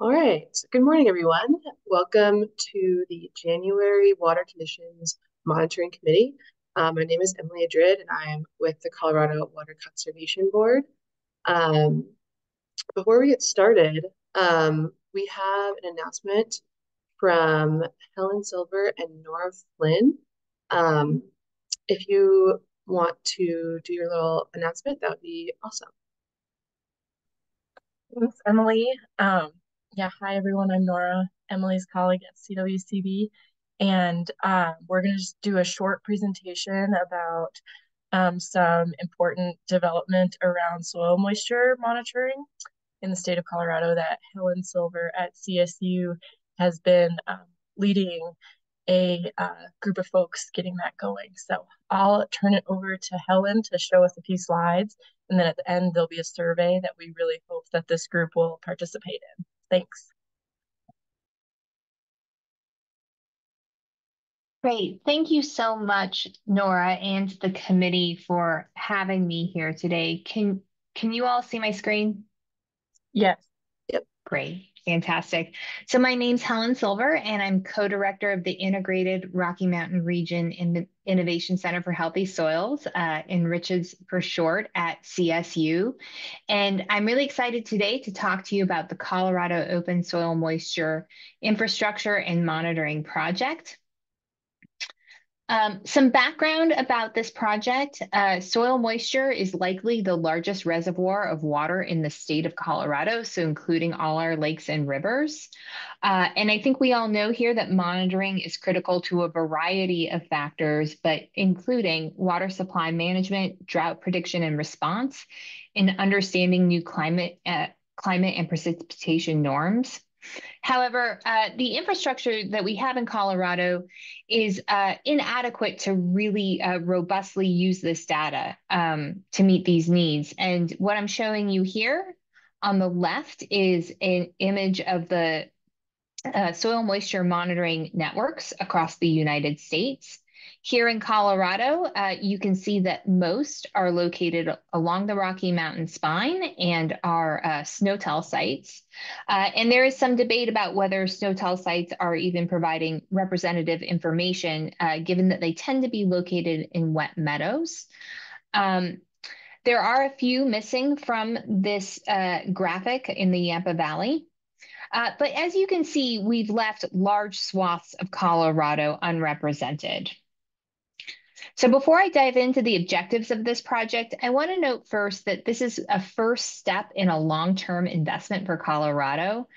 All right. Good morning, everyone. Welcome to the January Water Conditions Monitoring Committee. Um, my name is Emily Adrid, and I am with the Colorado Water Conservation Board. Um, before we get started, um, we have an announcement from Helen Silver and Nora Flynn. Um, if you want to do your little announcement, that would be awesome. Thanks, Emily. Um, yeah, hi everyone. I'm Nora, Emily's colleague at CWCB, and uh, we're going to just do a short presentation about um, some important development around soil moisture monitoring in the state of Colorado that Helen Silver at CSU has been um, leading a uh, group of folks getting that going. So I'll turn it over to Helen to show us a few slides. And then at the end, there'll be a survey that we really hope that this group will participate in. Thanks. Great. Thank you so much, Nora, and the committee for having me here today. Can can you all see my screen? Yes. Yep. Great. Fantastic. So my name's Helen Silver, and I'm co-director of the Integrated Rocky Mountain Region in the Innovation Center for Healthy Soils, uh, Enriches for short, at CSU. And I'm really excited today to talk to you about the Colorado Open Soil Moisture Infrastructure and Monitoring Project. Um, some background about this project. Uh, soil moisture is likely the largest reservoir of water in the state of Colorado, so including all our lakes and rivers. Uh, and I think we all know here that monitoring is critical to a variety of factors, but including water supply management, drought prediction and response, and understanding new climate, uh, climate and precipitation norms. However, uh, the infrastructure that we have in Colorado is uh, inadequate to really uh, robustly use this data um, to meet these needs. And what I'm showing you here on the left is an image of the uh, soil moisture monitoring networks across the United States. Here in Colorado, uh, you can see that most are located along the Rocky Mountain spine and are uh, SNOTEL sites. Uh, and there is some debate about whether SNOTEL sites are even providing representative information, uh, given that they tend to be located in wet meadows. Um, there are a few missing from this uh, graphic in the Yampa Valley. Uh, but as you can see, we've left large swaths of Colorado unrepresented. So before I dive into the objectives of this project, I want to note first that this is a first step in a long-term investment for Colorado.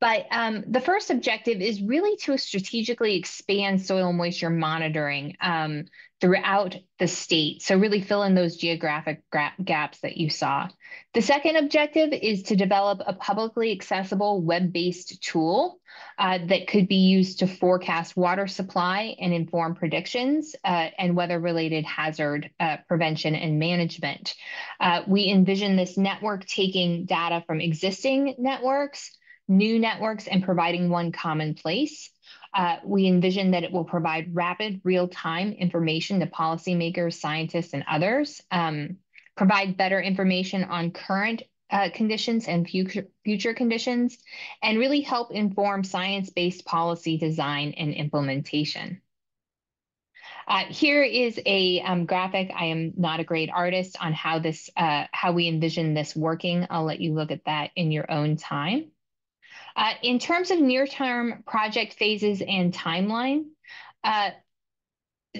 But um, the first objective is really to strategically expand soil moisture monitoring um, throughout the state. So really fill in those geographic gaps that you saw. The second objective is to develop a publicly accessible web-based tool uh, that could be used to forecast water supply and inform predictions uh, and weather-related hazard uh, prevention and management. Uh, we envision this network taking data from existing networks, new networks, and providing one common place. Uh, we envision that it will provide rapid, real-time information to policymakers, scientists, and others, um, provide better information on current uh, conditions and future, future conditions, and really help inform science-based policy design and implementation. Uh, here is a um, graphic. I am not a great artist on how this, uh, how we envision this working. I'll let you look at that in your own time. Uh, in terms of near-term project phases and timeline, uh,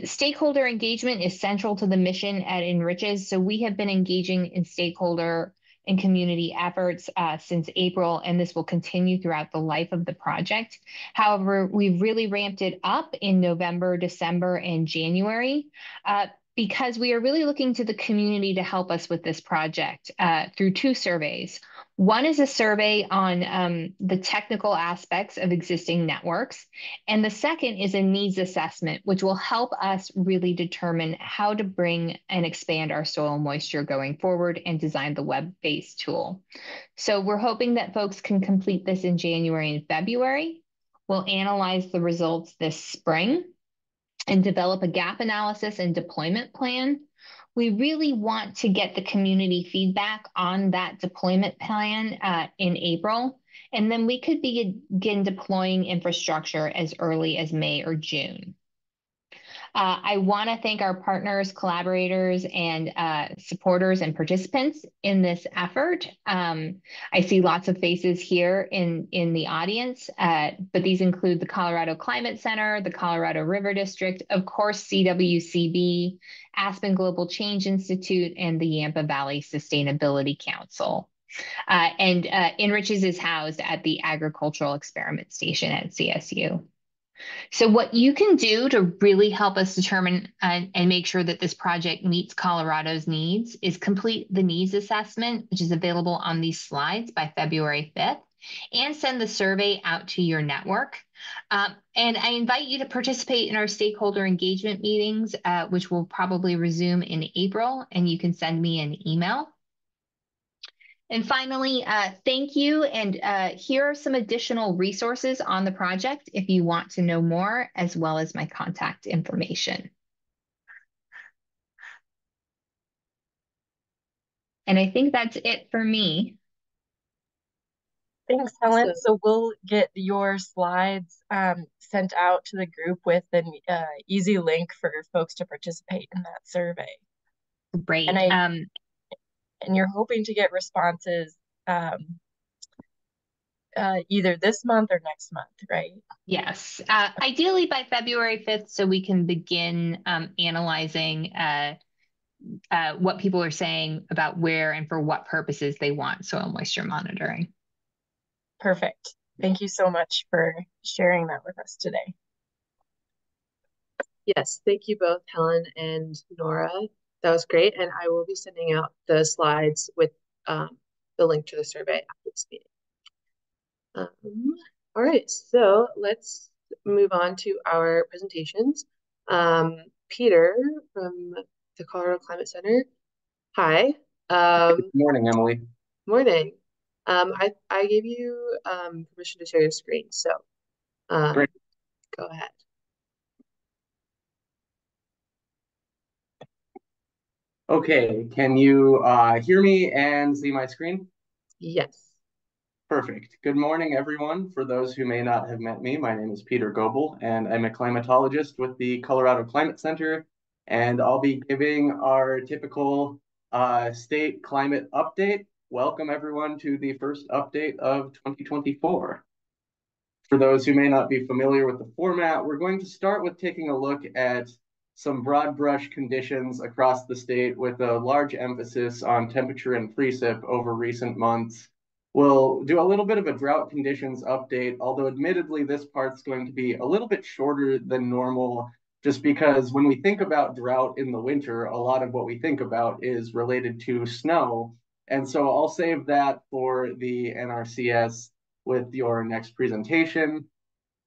stakeholder engagement is central to the mission at Enriches. So we have been engaging in stakeholder and community efforts uh, since April, and this will continue throughout the life of the project. However, we've really ramped it up in November, December, and January. Uh, because we are really looking to the community to help us with this project uh, through two surveys. One is a survey on um, the technical aspects of existing networks. And the second is a needs assessment, which will help us really determine how to bring and expand our soil moisture going forward and design the web-based tool. So we're hoping that folks can complete this in January and February. We'll analyze the results this spring and develop a gap analysis and deployment plan. We really want to get the community feedback on that deployment plan uh, in April and then we could begin deploying infrastructure as early as May or June. Uh, I want to thank our partners, collaborators, and uh, supporters and participants in this effort. Um, I see lots of faces here in, in the audience, uh, but these include the Colorado Climate Center, the Colorado River District, of course, CWCB, Aspen Global Change Institute, and the Yampa Valley Sustainability Council. Uh, and uh, Enriches is housed at the Agricultural Experiment Station at CSU. So what you can do to really help us determine uh, and make sure that this project meets Colorado's needs is complete the needs assessment, which is available on these slides by February 5th, and send the survey out to your network. Um, and I invite you to participate in our stakeholder engagement meetings, uh, which will probably resume in April, and you can send me an email. And finally, uh, thank you. And uh, here are some additional resources on the project if you want to know more, as well as my contact information. And I think that's it for me. Thanks, Helen. So we'll get your slides um, sent out to the group with an uh, easy link for folks to participate in that survey. Great. And I, um, and you're hoping to get responses um, uh, either this month or next month, right? Yes, uh, ideally by February 5th, so we can begin um, analyzing uh, uh, what people are saying about where and for what purposes they want soil moisture monitoring. Perfect. Thank you so much for sharing that with us today. Yes, thank you both, Helen and Nora. That was great. And I will be sending out the slides with um, the link to the survey after this meeting. Um, all right, so let's move on to our presentations. Um, Peter from the Colorado Climate Center. Hi. Um, Good morning, Emily. Morning. Um, I, I gave you um, permission to share your screen, so go ahead. Okay, can you uh, hear me and see my screen? Yes. Perfect. Good morning, everyone. For those who may not have met me, my name is Peter Goble, and I'm a climatologist with the Colorado Climate Center, and I'll be giving our typical uh, state climate update. Welcome, everyone, to the first update of 2024. For those who may not be familiar with the format, we're going to start with taking a look at some broad brush conditions across the state with a large emphasis on temperature and precip over recent months. We'll do a little bit of a drought conditions update, although admittedly this part's going to be a little bit shorter than normal just because when we think about drought in the winter, a lot of what we think about is related to snow. And so I'll save that for the NRCS with your next presentation.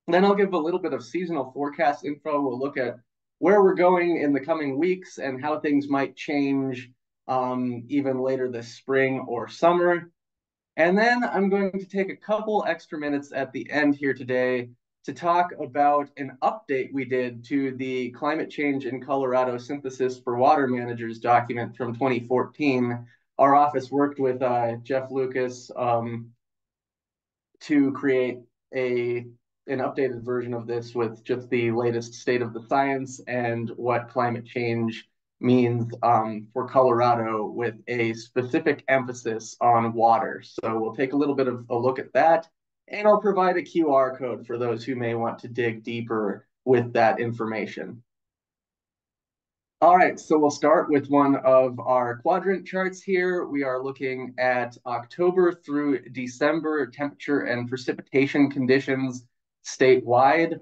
Then I'll give a little bit of seasonal forecast info. We'll look at where we're going in the coming weeks and how things might change um, even later this spring or summer. And then I'm going to take a couple extra minutes at the end here today to talk about an update we did to the Climate Change in Colorado Synthesis for Water Managers document from 2014. Our office worked with uh, Jeff Lukas um, to create a an updated version of this with just the latest state of the science and what climate change means um, for Colorado with a specific emphasis on water. So we'll take a little bit of a look at that and I'll provide a QR code for those who may want to dig deeper with that information. All right, so we'll start with one of our quadrant charts here. We are looking at October through December temperature and precipitation conditions statewide.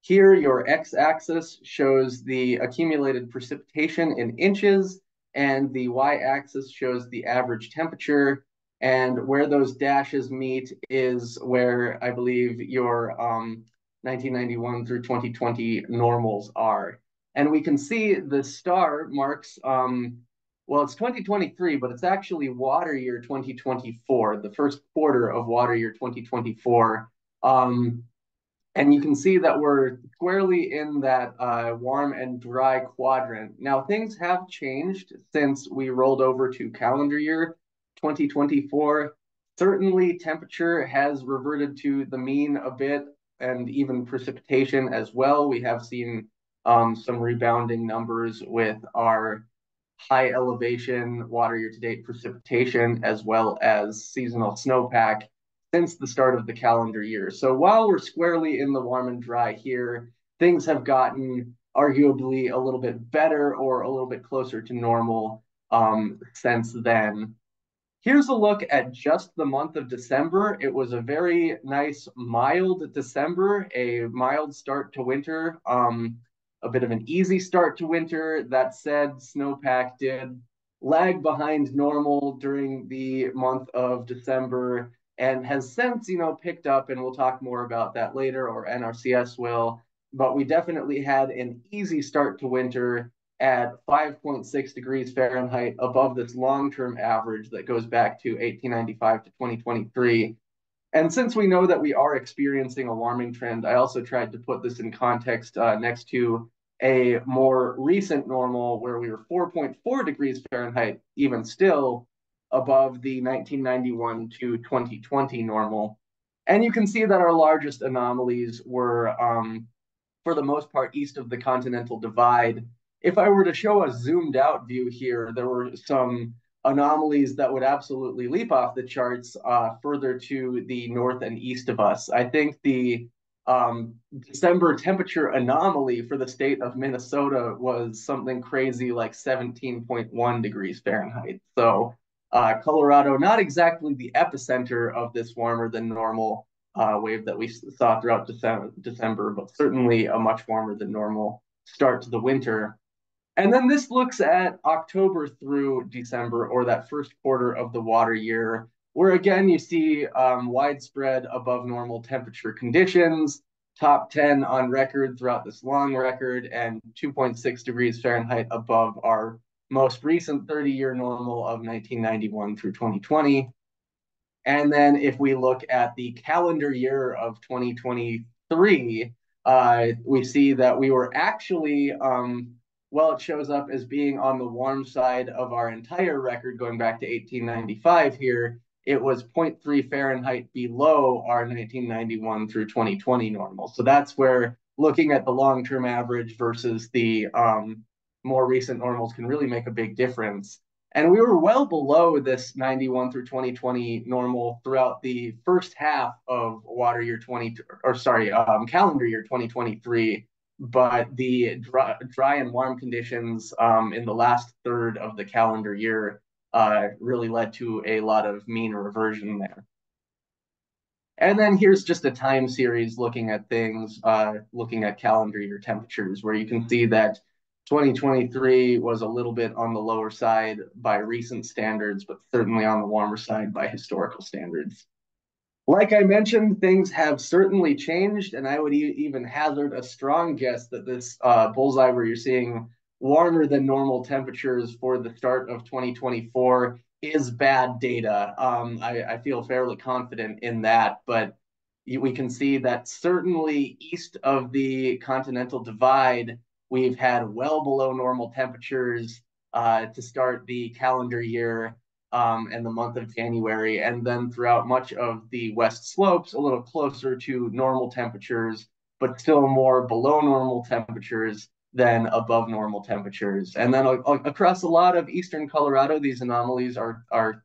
Here, your x-axis shows the accumulated precipitation in inches, and the y-axis shows the average temperature. And where those dashes meet is where I believe your um, 1991 through 2020 normals are. And we can see the star marks, um, well, it's 2023, but it's actually water year 2024, the first quarter of water year 2024. Um, and you can see that we're squarely in that uh, warm and dry quadrant. Now, things have changed since we rolled over to calendar year 2024. Certainly, temperature has reverted to the mean a bit, and even precipitation as well. We have seen um, some rebounding numbers with our high elevation water year-to-date precipitation, as well as seasonal snowpack since the start of the calendar year. So while we're squarely in the warm and dry here, things have gotten arguably a little bit better or a little bit closer to normal um, since then. Here's a look at just the month of December. It was a very nice, mild December, a mild start to winter, um, a bit of an easy start to winter. That said, snowpack did lag behind normal during the month of December and has since, you know, picked up, and we'll talk more about that later, or NRCS will. But we definitely had an easy start to winter at 5.6 degrees Fahrenheit above this long-term average that goes back to 1895 to 2023. And since we know that we are experiencing a warming trend, I also tried to put this in context uh, next to a more recent normal where we were 4.4 degrees Fahrenheit, even still above the 1991 to 2020 normal. And you can see that our largest anomalies were, um, for the most part, east of the Continental Divide, if I were to show a zoomed out view here, there were some anomalies that would absolutely leap off the charts uh, further to the north and east of us. I think the um, December temperature anomaly for the state of Minnesota was something crazy like 17.1 degrees Fahrenheit. So uh, Colorado, not exactly the epicenter of this warmer than normal uh, wave that we saw throughout December, December, but certainly a much warmer than normal start to the winter. And then this looks at October through December, or that first quarter of the water year, where again you see um, widespread above normal temperature conditions, top 10 on record throughout this long record, and 2.6 degrees Fahrenheit above our most recent 30 year normal of 1991 through 2020. And then if we look at the calendar year of 2023, uh, we see that we were actually um, well, it shows up as being on the warm side of our entire record going back to 1895 here, it was 0.3 Fahrenheit below our 1991 through 2020 normal. So that's where looking at the long-term average versus the um, more recent normals can really make a big difference. And we were well below this 91 through 2020 normal throughout the first half of water year 20, or sorry, um, calendar year 2023 but the dry, dry and warm conditions um, in the last third of the calendar year uh, really led to a lot of mean reversion there. And then here's just a time series looking at things, uh, looking at calendar year temperatures, where you can see that 2023 was a little bit on the lower side by recent standards, but certainly on the warmer side by historical standards. Like I mentioned, things have certainly changed, and I would e even hazard a strong guess that this uh, bullseye where you're seeing warmer than normal temperatures for the start of 2024 is bad data. Um, I, I, feel fairly confident in that, but we can see that certainly east of the continental divide, we've had well below normal temperatures uh, to start the calendar year um, and the month of January, and then throughout much of the west slopes, a little closer to normal temperatures, but still more below normal temperatures than above normal temperatures. And then uh, across a lot of eastern Colorado, these anomalies are are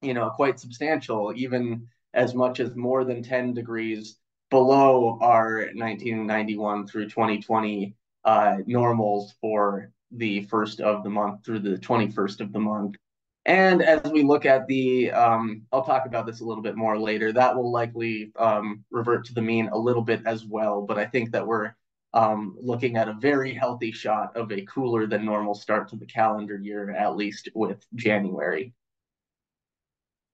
you know quite substantial, even as much as more than 10 degrees below our 1991 through 2020 uh, normals for the first of the month through the 21st of the month. And as we look at the, um, I'll talk about this a little bit more later, that will likely um, revert to the mean a little bit as well. But I think that we're um, looking at a very healthy shot of a cooler than normal start to the calendar year, at least with January.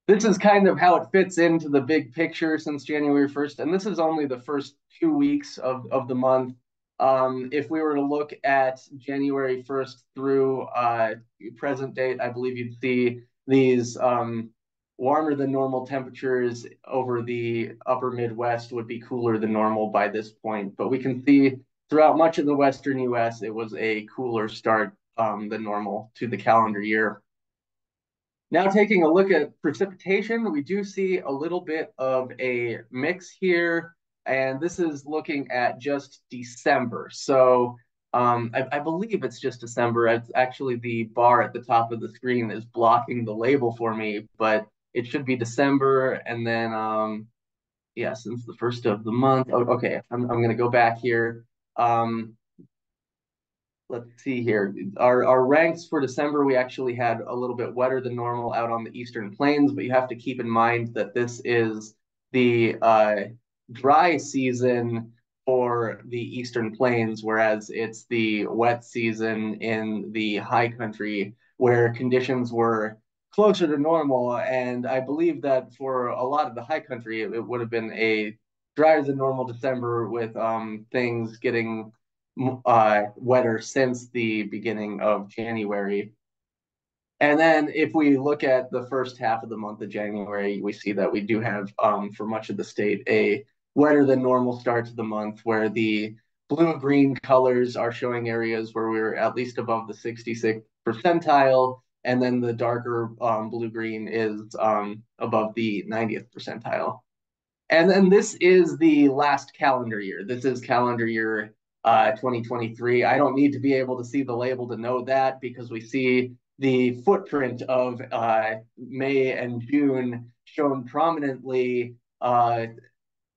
This is kind of how it fits into the big picture since January 1st. And this is only the first two weeks of, of the month. Um, if we were to look at January 1st through uh, present date, I believe you'd see these um, warmer than normal temperatures over the upper Midwest would be cooler than normal by this point. But we can see throughout much of the Western US, it was a cooler start um, than normal to the calendar year. Now taking a look at precipitation, we do see a little bit of a mix here, and this is looking at just December. So um, I, I, believe it's just December. It's actually the bar at the top of the screen is blocking the label for me, but it should be December. And then, um, yeah, since the first of the month. Oh, okay, I'm, I'm going to go back here. Um, let's see here. Our, our ranks for December, we actually had a little bit wetter than normal out on the eastern plains, but you have to keep in mind that this is the uh, dry season for the eastern plains, whereas it's the wet season in the high country where conditions were closer to normal. And I believe that for a lot of the high country, it, it would have been a drier than normal December with um, things getting uh, wetter since the beginning of January. And then if we look at the first half of the month of January, we see that we do have, um, for much of the state, a wetter than normal start to the month where the blue green colors are showing areas where we're at least above the 66th percentile. And then the darker um, blue green is um, above the 90th percentile. And then this is the last calendar year. This is calendar year uh, 2023. I don't need to be able to see the label to know that because we see the footprint of uh, May and June shown prominently uh,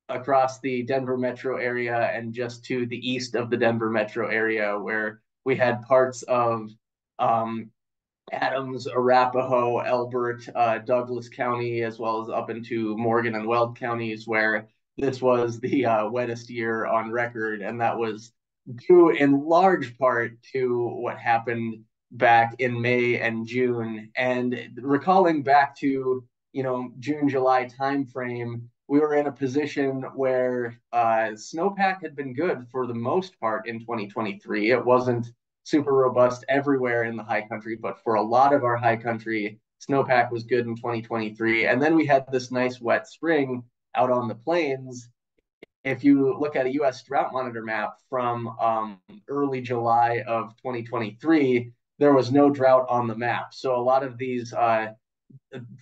across the Denver metro area and just to the east of the Denver metro area, where we had parts of um, Adams, Arapahoe, Elbert, uh, Douglas County, as well as up into Morgan and Weld counties, where this was the uh, wettest year on record, and that was due in large part to what happened back in May and June. And recalling back to you know June July timeframe, we were in a position where uh, snowpack had been good for the most part in 2023. It wasn't super robust everywhere in the high country, but for a lot of our high country, snowpack was good in 2023. And then we had this nice wet spring out on the plains. If you look at a US drought monitor map from um, early July of 2023, there was no drought on the map. So a lot of these uh,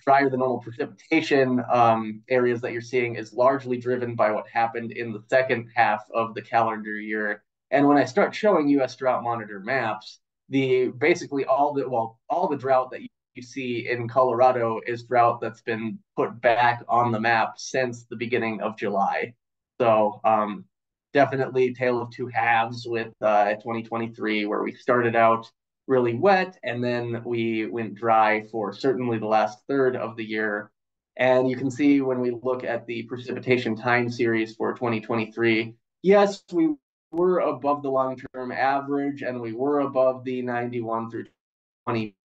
drier than normal precipitation um, areas that you're seeing is largely driven by what happened in the second half of the calendar year. And when I start showing US drought monitor maps, the basically all the well, all the drought that you, see in Colorado is drought that's been put back on the map since the beginning of July. So um, definitely tale of two halves with uh, 2023, where we started out really wet and then we went dry for certainly the last third of the year. And you can see when we look at the precipitation time series for 2023, yes, we were above the long-term average and we were above the 91 through 20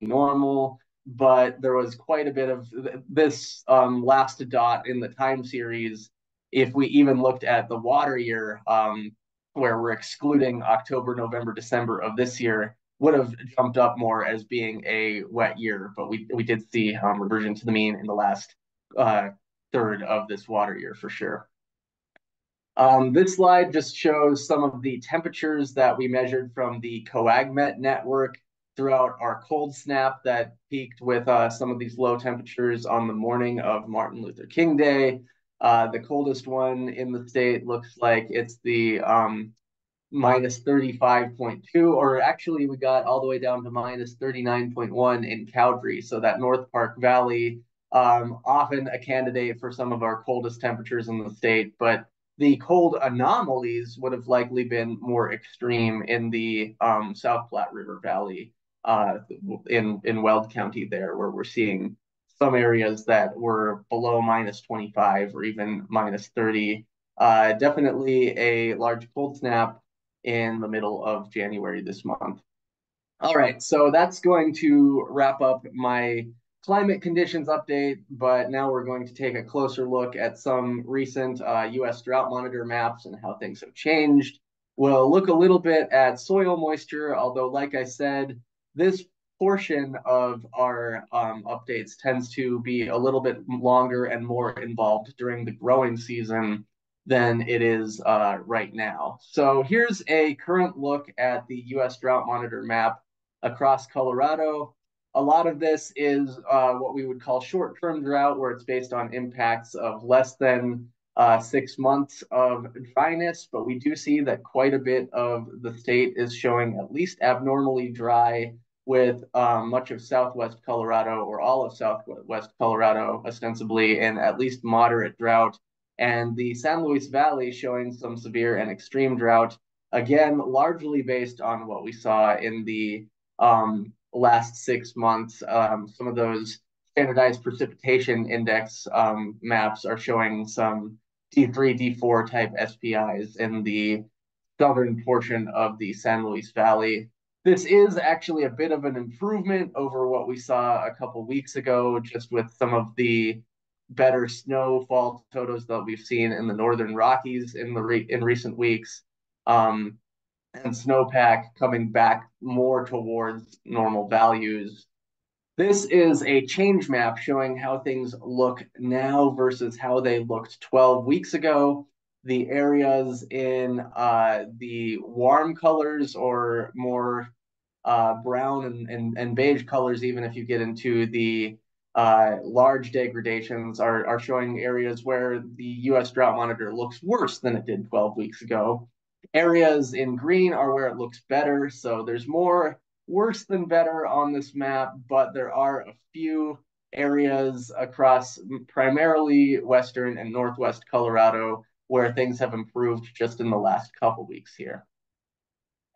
normal, but there was quite a bit of this um, last dot in the time series. If we even looked at the water year, um, where we're excluding October, November, December of this year, would have jumped up more as being a wet year. But we we did see um, reversion to the mean in the last uh, third of this water year for sure. Um, this slide just shows some of the temperatures that we measured from the COAGMET network throughout our cold snap that peaked with uh, some of these low temperatures on the morning of Martin Luther King Day. Uh, the coldest one in the state looks like it's the um, minus 35.2, or actually we got all the way down to minus 39.1 in Cowdrey. So that North Park Valley, um, often a candidate for some of our coldest temperatures in the state, but the cold anomalies would have likely been more extreme in the um, South Platte River Valley uh, in, in Weld County there, where we're seeing some areas that were below minus 25 or even minus 30. Uh, definitely a large cold snap in the middle of January this month. All right, so that's going to wrap up my climate conditions update, but now we're going to take a closer look at some recent uh, US drought monitor maps and how things have changed. We'll look a little bit at soil moisture, although like I said, this portion of our um, updates tends to be a little bit longer and more involved during the growing season than it is uh, right now. So here's a current look at the US Drought Monitor map across Colorado. a lot of this is uh, what we would call short-term drought, where it's based on impacts of less than uh, six months of dryness, but we do see that quite a bit of the state is showing at least abnormally dry with um, much of southwest Colorado or all of southwest Colorado ostensibly in at least moderate drought, and the San Luis Valley showing some severe and extreme drought, again, largely based on what we saw in the um, last six months. Um, some of those standardized precipitation index um, maps are showing some D3, D4 type SPIs in the southern portion of the San Luis Valley. This is actually a bit of an improvement over what we saw a couple weeks ago, just with some of the better snowfall photos that we've seen in the northern Rockies in the re in recent weeks. Um, and snowpack coming back more towards normal values. This is a change map showing how things look now versus how they looked 12 weeks ago. The areas in uh, the warm colors or more uh, brown and, and, and beige colors, even if you get into the uh, large degradations, are, are showing areas where the US Drought Monitor looks worse than it did 12 weeks ago. Areas in green are where it looks better. So there's more worse than better on this map, but there are a few areas across primarily western and northwest Colorado where things have improved just in the last couple weeks here.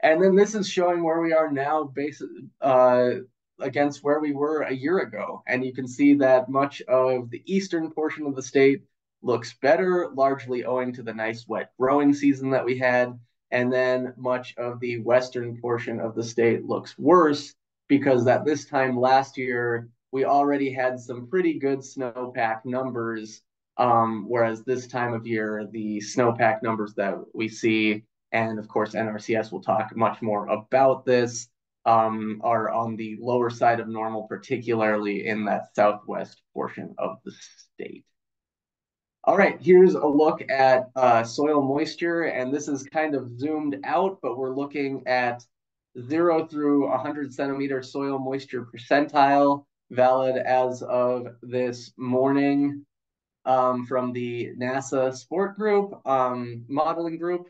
And then this is showing where we are now based uh, against where we were a year ago. And you can see that much of the eastern portion of the state looks better, largely owing to the nice wet growing season that we had. And then much of the western portion of the state looks worse because at this time last year, we already had some pretty good snowpack numbers. Um, whereas this time of year, the snowpack numbers that we see, and of course, NRCS will talk much more about this, um, are on the lower side of normal, particularly in that southwest portion of the state. All right, here's a look at uh, soil moisture, and this is kind of zoomed out, but we're looking at zero through 100 centimeter soil moisture percentile, valid as of this morning um, from the NASA Sport Group um, modeling group.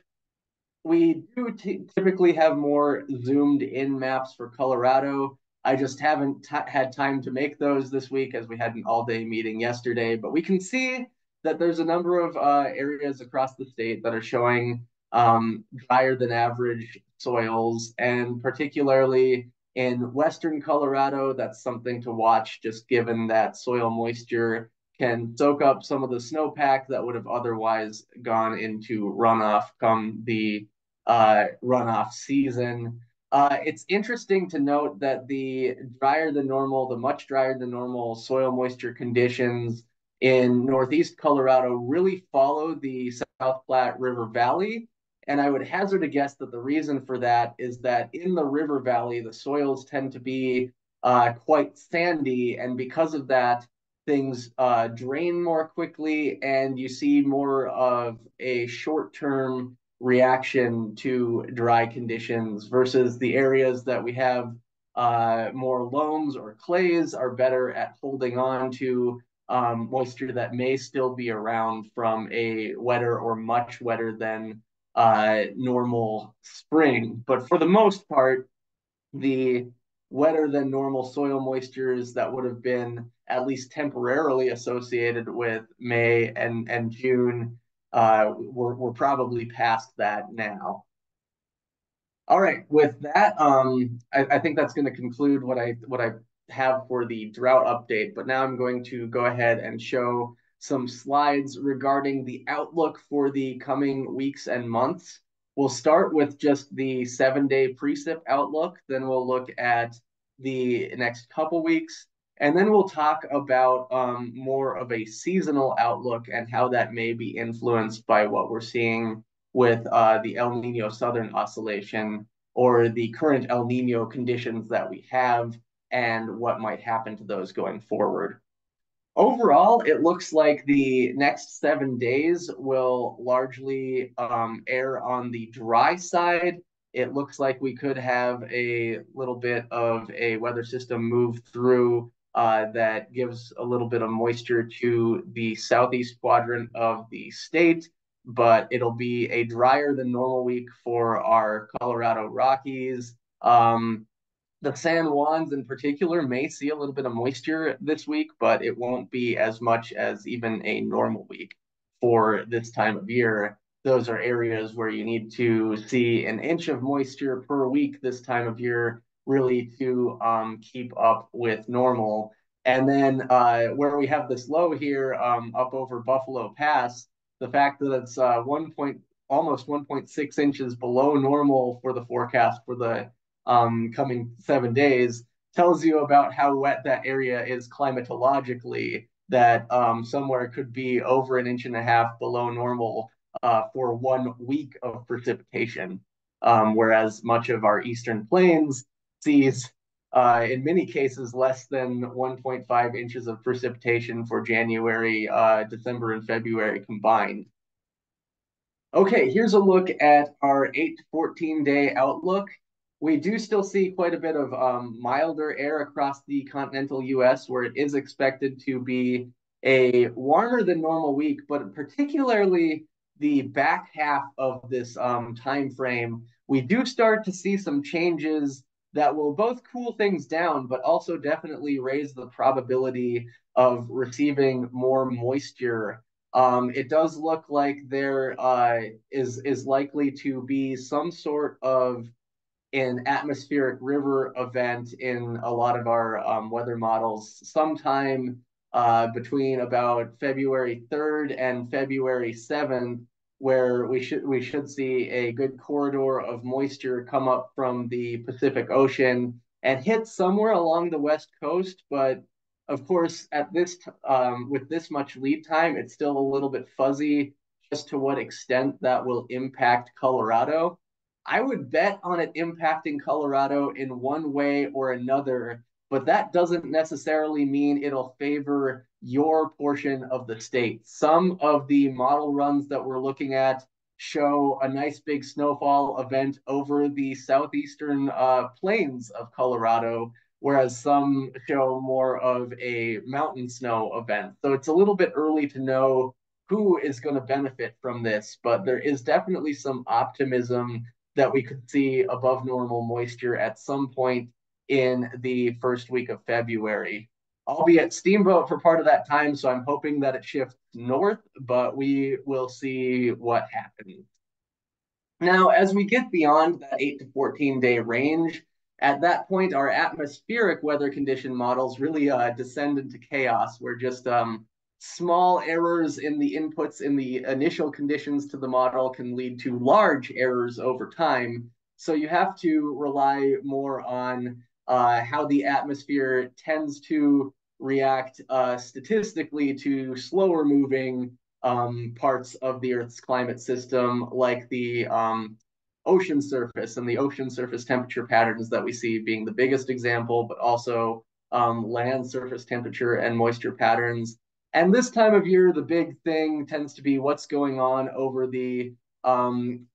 We do typically have more zoomed in maps for Colorado. I just haven't had time to make those this week as we had an all day meeting yesterday, but we can see that there's a number of uh, areas across the state that are showing um, drier than average soils, and particularly in western Colorado, that's something to watch just given that soil moisture can soak up some of the snowpack that would have otherwise gone into runoff come the uh, runoff season. Uh, it's interesting to note that the drier than normal, the much drier than normal soil moisture conditions in northeast Colorado really follow the South Platte River Valley. And I would hazard a guess that the reason for that is that in the river valley, the soils tend to be uh, quite sandy. And because of that, things uh, drain more quickly and you see more of a short term reaction to dry conditions versus the areas that we have uh, more loams or clays are better at holding on to um, moisture that may still be around from a wetter or much wetter than uh, normal spring. But for the most part, the wetter than normal soil moistures that would have been at least temporarily associated with May and, and June, uh, we're, we're probably past that now. All right, with that, um, I, I think that's going to conclude what I what I have for the drought update, but now I'm going to go ahead and show some slides regarding the outlook for the coming weeks and months. We'll start with just the seven day precip outlook, then we'll look at the next couple weeks, and then we'll talk about um, more of a seasonal outlook and how that may be influenced by what we're seeing with uh, the El Nino Southern Oscillation or the current El Nino conditions that we have and what might happen to those going forward. Overall, it looks like the next seven days will largely um, err on the dry side it looks like we could have a little bit of a weather system move through uh, that gives a little bit of moisture to the southeast quadrant of the state, but it'll be a drier than normal week for our Colorado Rockies. Um, the San Juans in particular may see a little bit of moisture this week, but it won't be as much as even a normal week for this time of year those are areas where you need to see an inch of moisture per week this time of year really to um, keep up with normal. And then uh, where we have this low here um, up over Buffalo Pass, the fact that it's uh, one point almost 1.6 inches below normal for the forecast for the um, coming seven days tells you about how wet that area is climatologically. That um, somewhere could be over an inch and a half below normal uh, for one week of precipitation, um, whereas much of our eastern plains sees, uh, in many cases, less than 1.5 inches of precipitation for January, uh, December, and February combined. Okay, here's a look at our 8 to 14 day outlook. We do still see quite a bit of um, milder air across the continental US, where it is expected to be a warmer than normal week, but particularly the back half of this um, time frame, we do start to see some changes that will both cool things down, but also definitely raise the probability of receiving more moisture. Um, it does look like there uh, is is likely to be some sort of an atmospheric river event in a lot of our um, weather models sometime uh, between about February 3rd and February 7th, where we should we should see a good corridor of moisture come up from the Pacific Ocean and hit somewhere along the west coast. But of course, at this um, with this much lead time, it's still a little bit fuzzy as to what extent that will impact Colorado. I would bet on it impacting Colorado in one way or another but that doesn't necessarily mean it'll favor your portion of the state. Some of the model runs that we're looking at show a nice big snowfall event over the southeastern uh, plains of Colorado, whereas some show more of a mountain snow event. So it's a little bit early to know who is going to benefit from this, but there is definitely some optimism that we could see above normal moisture at some point in the first week of February. I'll be at Steamboat for part of that time, so I'm hoping that it shifts north, but we will see what happens. Now, as we get beyond that 8 to 14 day range, at that point, our atmospheric weather condition models really uh, descend into chaos, where just um, small errors in the inputs in the initial conditions to the model can lead to large errors over time. So you have to rely more on uh, how the atmosphere tends to react uh, statistically to slower moving um, parts of the Earth's climate system, like the um, ocean surface and the ocean surface temperature patterns that we see being the biggest example, but also um, land surface temperature and moisture patterns. And this time of year, the big thing tends to be what's going on over the um,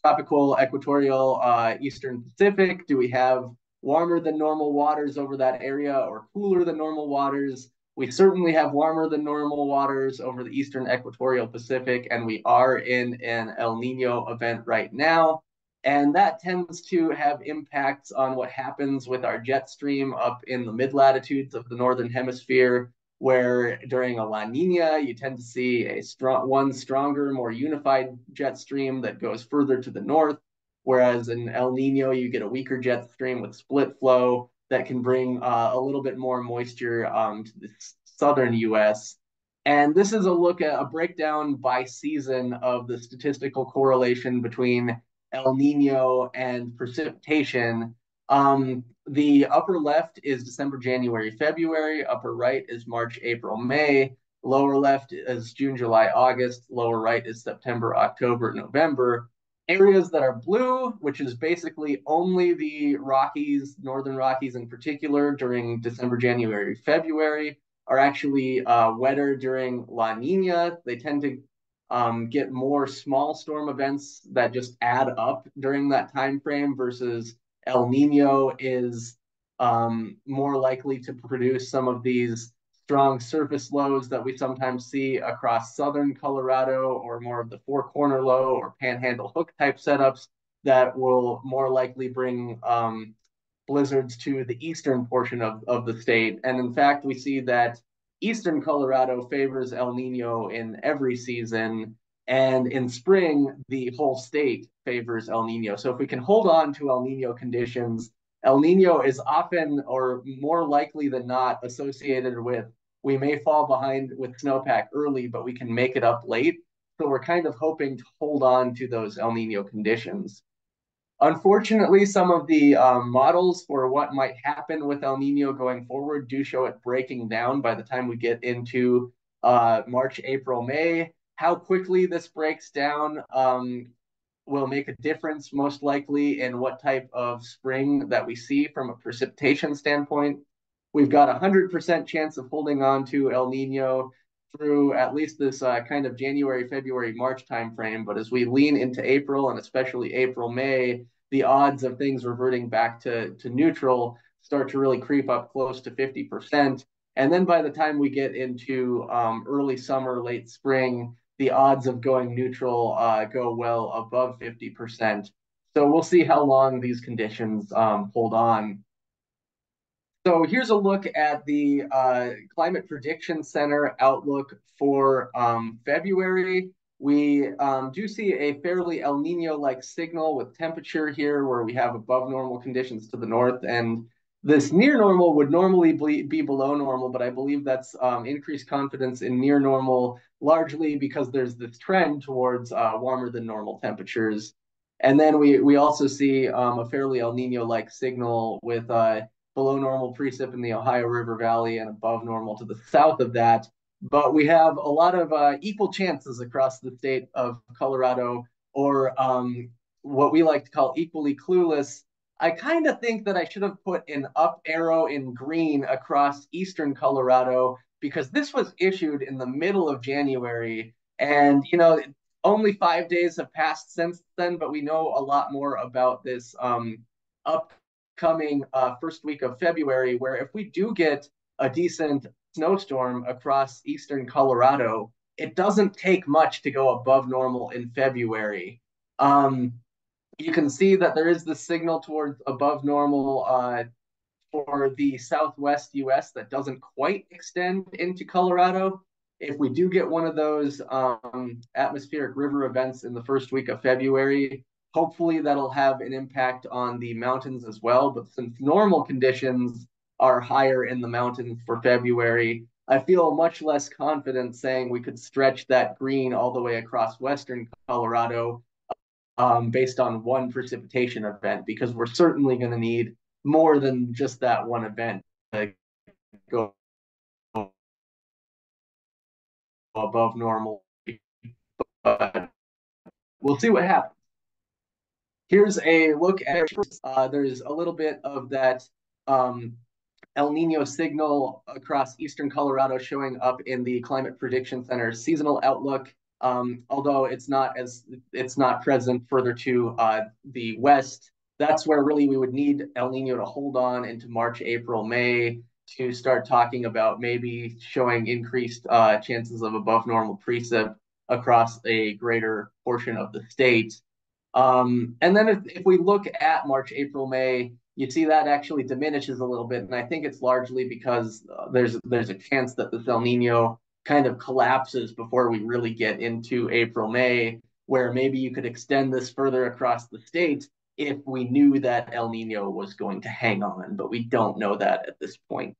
tropical equatorial uh, eastern Pacific. Do we have warmer than normal waters over that area or cooler than normal waters. We certainly have warmer than normal waters over the eastern equatorial Pacific, and we are in an El Nino event right now. And that tends to have impacts on what happens with our jet stream up in the mid latitudes of the northern hemisphere, where during a La Nina, you tend to see a strong, one stronger, more unified jet stream that goes further to the north Whereas in El Nino, you get a weaker jet stream with split flow that can bring uh, a little bit more moisture um, to the southern US. And this is a look at a breakdown by season of the statistical correlation between El Nino and precipitation. Um, the upper left is December, January, February. Upper right is March, April, May. Lower left is June, July, August. Lower right is September, October, November areas that are blue, which is basically only the Rockies, Northern Rockies in particular, during December, January, February, are actually uh, wetter during La Nina. They tend to um, get more small storm events that just add up during that time frame versus El Nino is um, more likely to produce some of these strong surface lows that we sometimes see across southern Colorado or more of the four corner low or panhandle hook type setups that will more likely bring um, blizzards to the eastern portion of, of the state. And in fact, we see that eastern Colorado favors El Nino in every season. And in spring, the whole state favors El Nino. So if we can hold on to El Nino conditions, El Nino is often or more likely than not associated with we may fall behind with snowpack early, but we can make it up late. So we're kind of hoping to hold on to those El Nino conditions. Unfortunately, some of the um, models for what might happen with El Nino going forward do show it breaking down by the time we get into uh, March, April, May. How quickly this breaks down um, will make a difference, most likely, in what type of spring that we see from a precipitation standpoint. We've got a 100% chance of holding on to El Nino through at least this uh, kind of January, February, March timeframe. But as we lean into April and especially April, May, the odds of things reverting back to, to neutral start to really creep up close to 50%. And then by the time we get into um, early summer, late spring, the odds of going neutral uh, go well above 50%. So we'll see how long these conditions um, hold on. So here's a look at the uh, Climate Prediction Center outlook for um, February. We um, do see a fairly El Nino-like signal with temperature here where we have above normal conditions to the north and this near normal would normally be below normal, but I believe that's um, increased confidence in near normal largely because there's this trend towards uh, warmer than normal temperatures. And then we, we also see um, a fairly El Nino-like signal with uh, below normal precip in the Ohio River Valley and above normal to the south of that. But we have a lot of uh, equal chances across the state of Colorado, or um, what we like to call equally clueless. I kind of think that I should have put an up arrow in green across eastern Colorado because this was issued in the middle of January. And, you know, only five days have passed since then, but we know a lot more about this um, up coming uh, first week of February, where if we do get a decent snowstorm across eastern Colorado, it doesn't take much to go above normal in February. Um, you can see that there is the signal towards above normal uh, for the southwest US that doesn't quite extend into Colorado. If we do get one of those um, atmospheric river events in the first week of February, Hopefully that'll have an impact on the mountains as well. But since normal conditions are higher in the mountains for February, I feel much less confident saying we could stretch that green all the way across western Colorado um, based on one precipitation event, because we're certainly going to need more than just that one event to go above normal. But we'll see what happens. Here's a look at, uh, there's a little bit of that um, El Nino signal across eastern Colorado showing up in the Climate Prediction Center seasonal outlook. Um, although it's not as it's not present further to uh, the west. That's where really we would need El Nino to hold on into March, April, May to start talking about maybe showing increased uh, chances of above normal precip across a greater portion of the state. Um, and then if, if we look at March, April, May, you see that actually diminishes a little bit. And I think it's largely because uh, there's there's a chance that the El Nino kind of collapses before we really get into April, May, where maybe you could extend this further across the state if we knew that El Nino was going to hang on, but we don't know that at this point.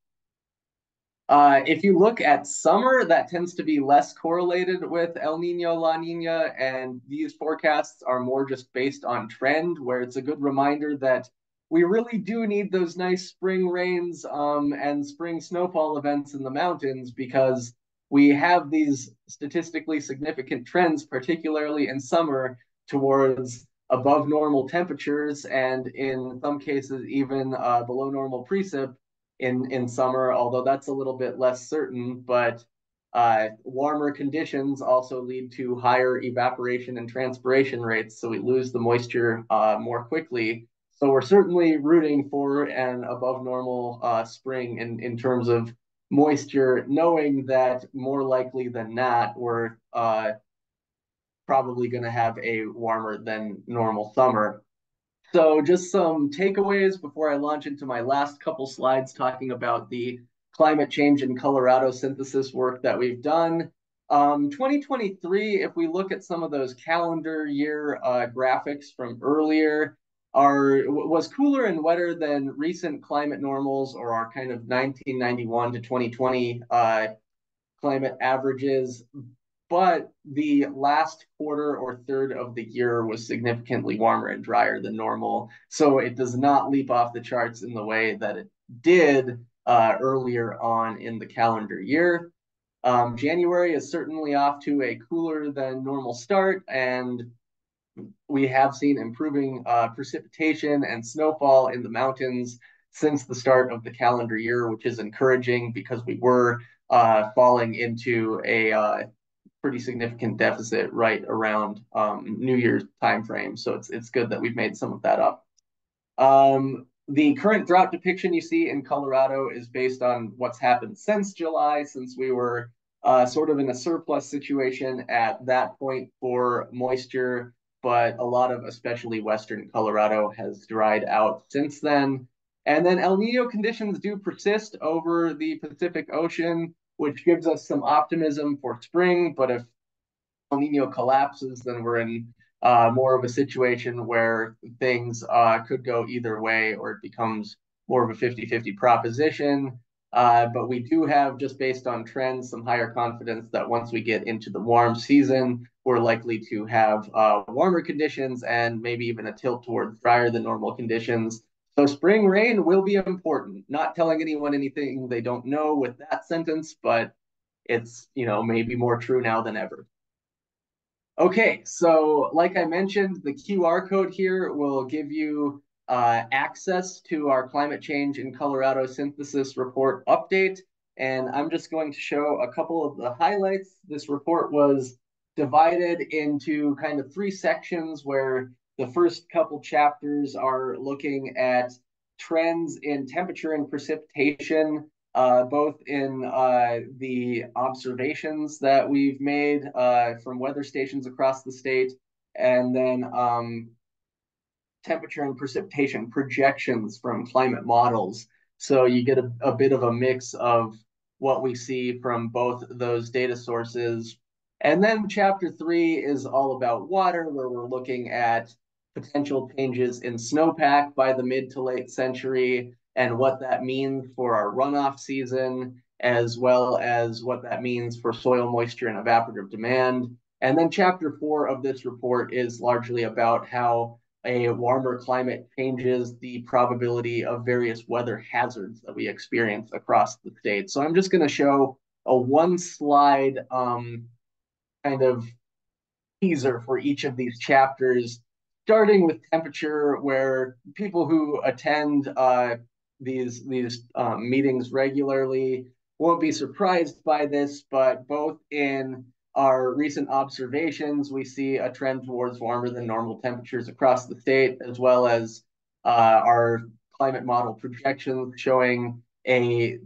Uh, if you look at summer, that tends to be less correlated with El Nino, La Nina, and these forecasts are more just based on trend, where it's a good reminder that we really do need those nice spring rains um, and spring snowfall events in the mountains because we have these statistically significant trends, particularly in summer, towards above normal temperatures and in some cases even uh, below normal precip in in summer, although that's a little bit less certain. But Uh, warmer conditions also lead to higher evaporation and transpiration rates, so we lose the moisture uh, more quickly. So we're certainly rooting for an above normal uh, spring in, in terms of moisture, knowing that more likely than not, we're uh, probably going to have a warmer than normal summer. So just some takeaways before I launch into my last couple slides talking about the climate change in Colorado synthesis work that we've done. Um, 2023, if we look at some of those calendar year uh, graphics from earlier, are was cooler and wetter than recent climate normals or our kind of 1991 to 2020 uh, climate averages. But the last quarter or third of the year was significantly warmer and drier than normal. So it does not leap off the charts in the way that it did uh, earlier on in the calendar year. Um, January is certainly off to a cooler than normal start, and we have seen improving uh, precipitation and snowfall in the mountains since the start of the calendar year, which is encouraging because we were uh, falling into a uh, pretty significant deficit right around um, New Year's timeframe. So it's it's good that we've made some of that up. Um, the current drought depiction you see in Colorado is based on what's happened since July, since we were uh, sort of in a surplus situation at that point for moisture, but a lot of especially western Colorado has dried out since then. And then El Nino conditions do persist over the Pacific Ocean, which gives us some optimism for spring. But if El Nino collapses, then we're in uh, more of a situation where things uh, could go either way or it becomes more of a 50-50 proposition. Uh, but we do have, just based on trends, some higher confidence that once we get into the warm season, we're likely to have uh, warmer conditions and maybe even a tilt towards drier than normal conditions. So spring rain will be important. Not telling anyone anything they don't know with that sentence, but it's, you know, maybe more true now than ever. Okay, so like I mentioned, the QR code here will give you uh, access to our climate change in Colorado synthesis report update. And I'm just going to show a couple of the highlights. This report was divided into kind of three sections where the first couple chapters are looking at trends in temperature and precipitation uh, both in uh, the observations that we've made uh, from weather stations across the state, and then um, temperature and precipitation projections from climate models. So you get a, a bit of a mix of what we see from both those data sources. And then chapter three is all about water, where we're looking at potential changes in snowpack by the mid to late century, and what that means for our runoff season, as well as what that means for soil moisture and evaporative demand. And then chapter four of this report is largely about how a warmer climate changes the probability of various weather hazards that we experience across the state. So I'm just going to show a one slide um, kind of teaser for each of these chapters, starting with temperature, where people who attend uh, these these um, meetings regularly won't be surprised by this, but both in our recent observations, we see a trend towards warmer than normal temperatures across the state, as well as uh, our climate model projections showing a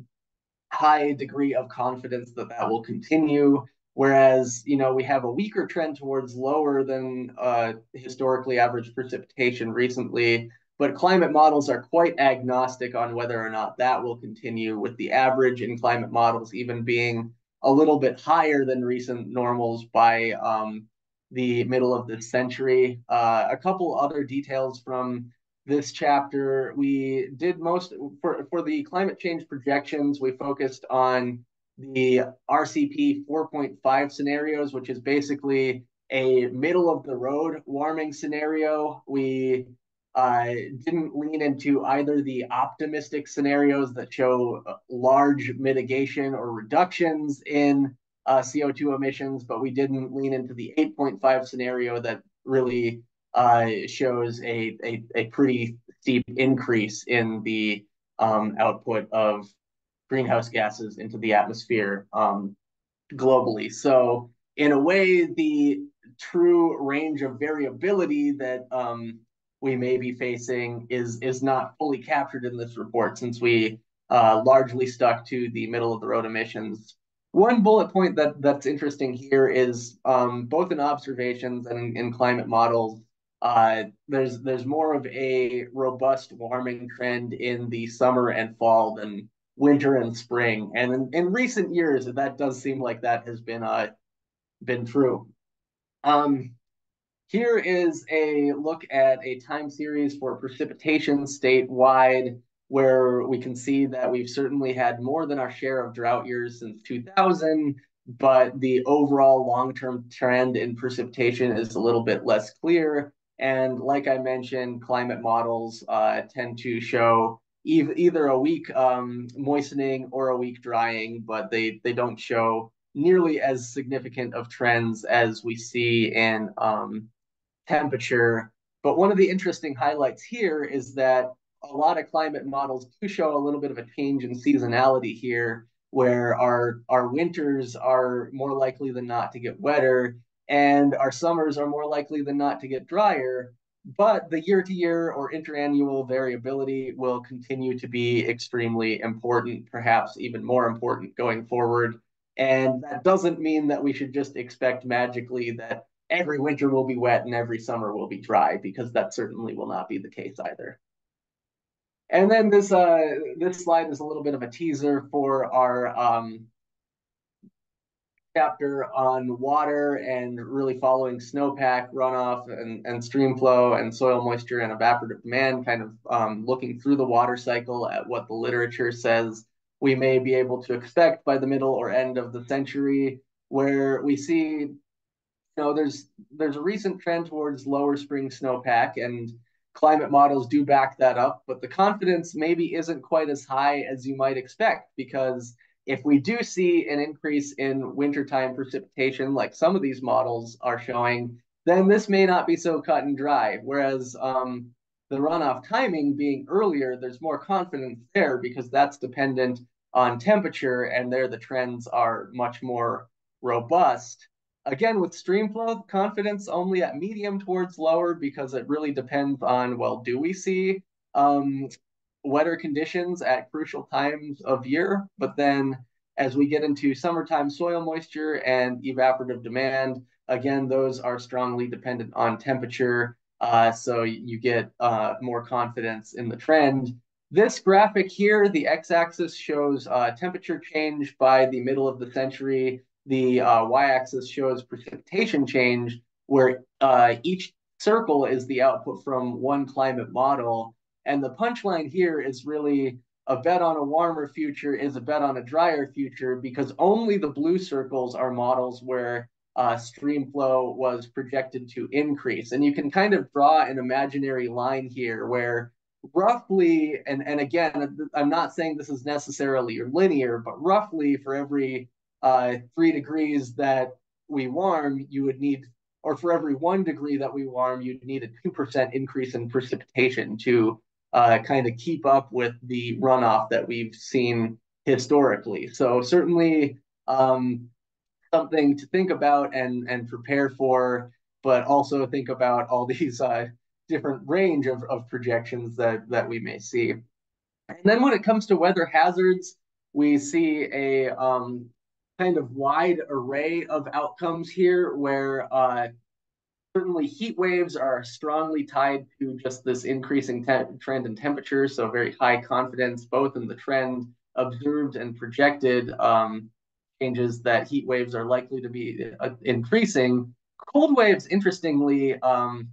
high degree of confidence that that will continue. Whereas, you know, we have a weaker trend towards lower than uh, historically average precipitation recently, but climate models are quite agnostic on whether or not that will continue, with the average in climate models even being a little bit higher than recent normals by um, the middle of this century. Uh, a couple other details from this chapter. We did most for, for the climate change projections, we focused on the RCP 4.5 scenarios, which is basically a middle of the road warming scenario. We uh, didn't lean into either the optimistic scenarios that show uh, large mitigation or reductions in uh, CO2 emissions, but we didn't lean into the 8.5 scenario that really uh, shows a, a, a, pretty steep increase in the um, output of greenhouse gases into the atmosphere um, globally. So in a way, the true range of variability that um, we may be facing is is not fully captured in this report since we uh, largely stuck to the middle of the road emissions. One bullet point that that's interesting here is um, both in observations and in, climate models, uh, there's there's more of a robust warming trend in the summer and fall than winter and spring. And in, in recent years, that does seem like that has been uh, been true. Um, here is a look at a time series for precipitation statewide, where we can see that we've certainly had more than our share of drought years since 2000, but the overall long-term trend in precipitation is a little bit less clear. And like I mentioned, climate models uh, tend to show e- either a weak um, moistening or a weak drying, but they, they don't show nearly as significant of trends as we see in um, temperature. But one of the interesting highlights here is that a lot of climate models do show a little bit of a change in seasonality here, where our, our winters are more likely than not to get wetter, and our summers are more likely than not to get drier. But the year to year or interannual variability will continue to be extremely important, perhaps even more important going forward. And that doesn't mean that we should just expect magically that every winter will be wet and every summer will be dry, because that certainly will not be the case either. And then this uh, this slide is a little bit of a teaser for our um, chapter on water and really following snowpack runoff and, and stream flow and soil moisture and evaporative demand, kind of um, looking through the water cycle at what the literature says we may be able to expect by the middle or end of the century, where we see, you know, there's there's a recent trend towards lower spring snowpack, and climate models do back that up, but the confidence maybe isn't quite as high as you might expect because if we do see an increase in wintertime precipitation, like some of these models are showing, then this may not be so cut and dry. Whereas um, the runoff timing being earlier, there's more confidence there because that's dependent on temperature, and there the trends are much more robust. Again, with streamflow, confidence only at medium towards lower because it really depends on, well, do we see um, wetter conditions at crucial times of year? But then as we get into summertime soil moisture and evaporative demand, again, those are strongly dependent on temperature. Uh, so you get uh, more confidence in the trend. This graphic here, the x-axis shows uh, temperature change by the middle of the century. The uh, y-axis shows precipitation change, where uh, each circle is the output from one climate model. And the punchline here is really a bet on a warmer future is a bet on a drier future because only the blue circles are models where uh, stream flow was projected to increase. And you can kind of draw an imaginary line here where roughly, and, and again, I'm not saying this is necessarily linear, but roughly for every uh, three degrees that we warm, you would need, or for every one degree that we warm, you'd need a 2% increase in precipitation to uh, kind of keep up with the runoff that we've seen historically. So certainly um, something to think about and, and prepare for, but also think about all these uh, different range of, of projections that, that we may see. And then when it comes to weather hazards, we see a um, kind of wide array of outcomes here where uh, certainly heat waves are strongly tied to just this increasing trend in temperature. So very high confidence, both in the trend observed and projected um, changes that heat waves are likely to be uh, increasing. Cold waves, interestingly, um,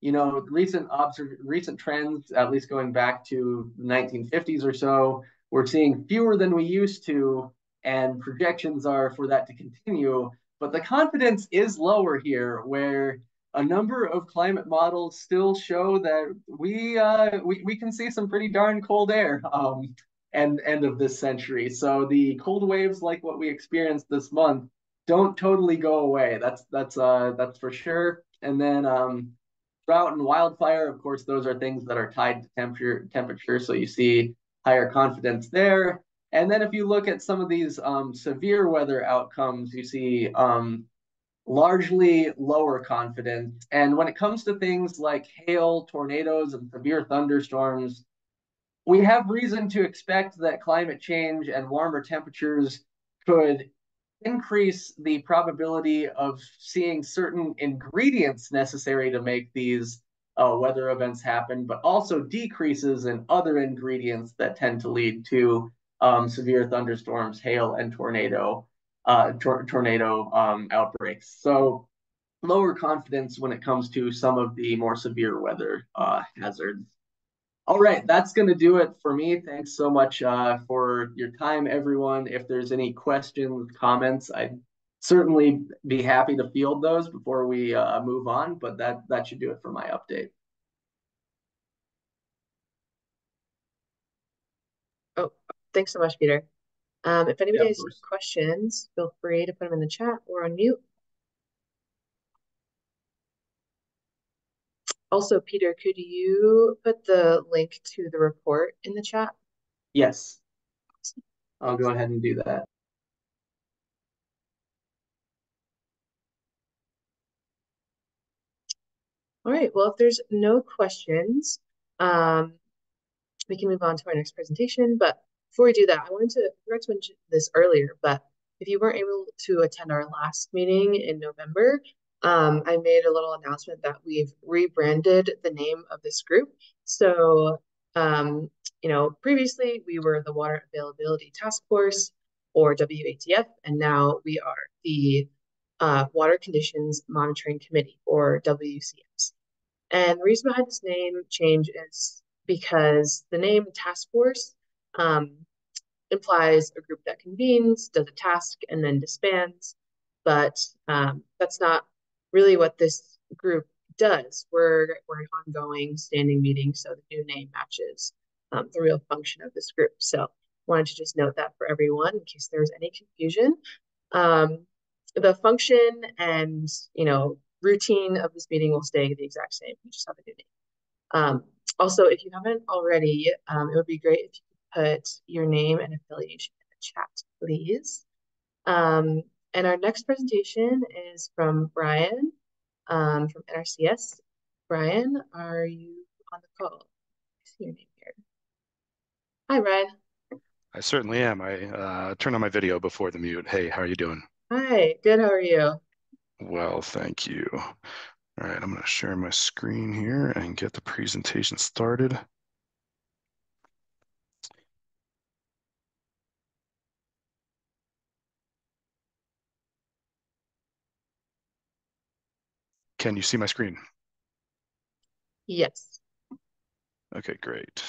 you know, recent observ- recent trends, at least going back to the 1950s or so, we're seeing fewer than we used to, and projections are for that to continue. But the confidence is lower here, where a number of climate models still show that we uh, we, we can see some pretty darn cold air um, end end of this century. So the cold waves, like what we experienced this month, don't totally go away. That's that's uh, that's for sure. And then um, drought and wildfire, of course, those are things that are tied to temperature, temperature. So you see higher confidence there. And then if you look at some of these um, severe weather outcomes, you see um, largely lower confidence. And when it comes to things like hail, tornadoes, and severe thunderstorms, we have reason to expect that climate change and warmer temperatures could increase the probability of seeing certain ingredients necessary to make these uh, weather events happen, but also decreases in other ingredients that tend to lead to um, severe thunderstorms, hail, and tornado uh, tor tornado um, outbreaks. So lower confidence when it comes to some of the more severe weather uh, hazards. All right, that's going to do it for me. Thanks so much uh, for your time, everyone. If there's any questions, comments, I'd certainly be happy to field those before we uh, move on, but that, that should do it for my update. Oh, thanks so much, Peter. Um, if anybody yeah, has questions, feel free to put them in the chat or on mute. Also, Peter, could you put the link to the report in the chat? Yes. I'll go ahead and do that. All right, well, if there's no questions, um, we can move on to our next presentation. But before we do that, I wanted to, I forgot to mention this earlier, but if you weren't able to attend our last meeting in November, um, I made a little announcement that we've rebranded the name of this group. So, um, you know, previously we were the Water Availability Task Force or WATF, and now we are the uh, Water Conditions Monitoring Committee or WCMC. And the reason behind this name change is because the name task force um, implies a group that convenes, does a task, and then disbands. But um, that's not really what this group does. We're, we're an ongoing standing meeting, so the new name matches um, the real function of this group. So wanted to just note that for everyone in case there was any confusion. Um, the function and, you know, routine of this meeting will stay the exact same. We just have a new name. Um, also, if you haven't already, um, it would be great if you put your name and affiliation in the chat, please. Um, and our next presentation is from Brian um, from NRCS. Brian, are you on the call? I see your name here. Hi, Brian. I certainly am. I uh, turned on my video before the mute. Hey, how are you doing? Hi, good. How are you? Well, thank you. All right, I'm going to share my screen here and get the presentation started. Can you see my screen? Yes. Okay, great.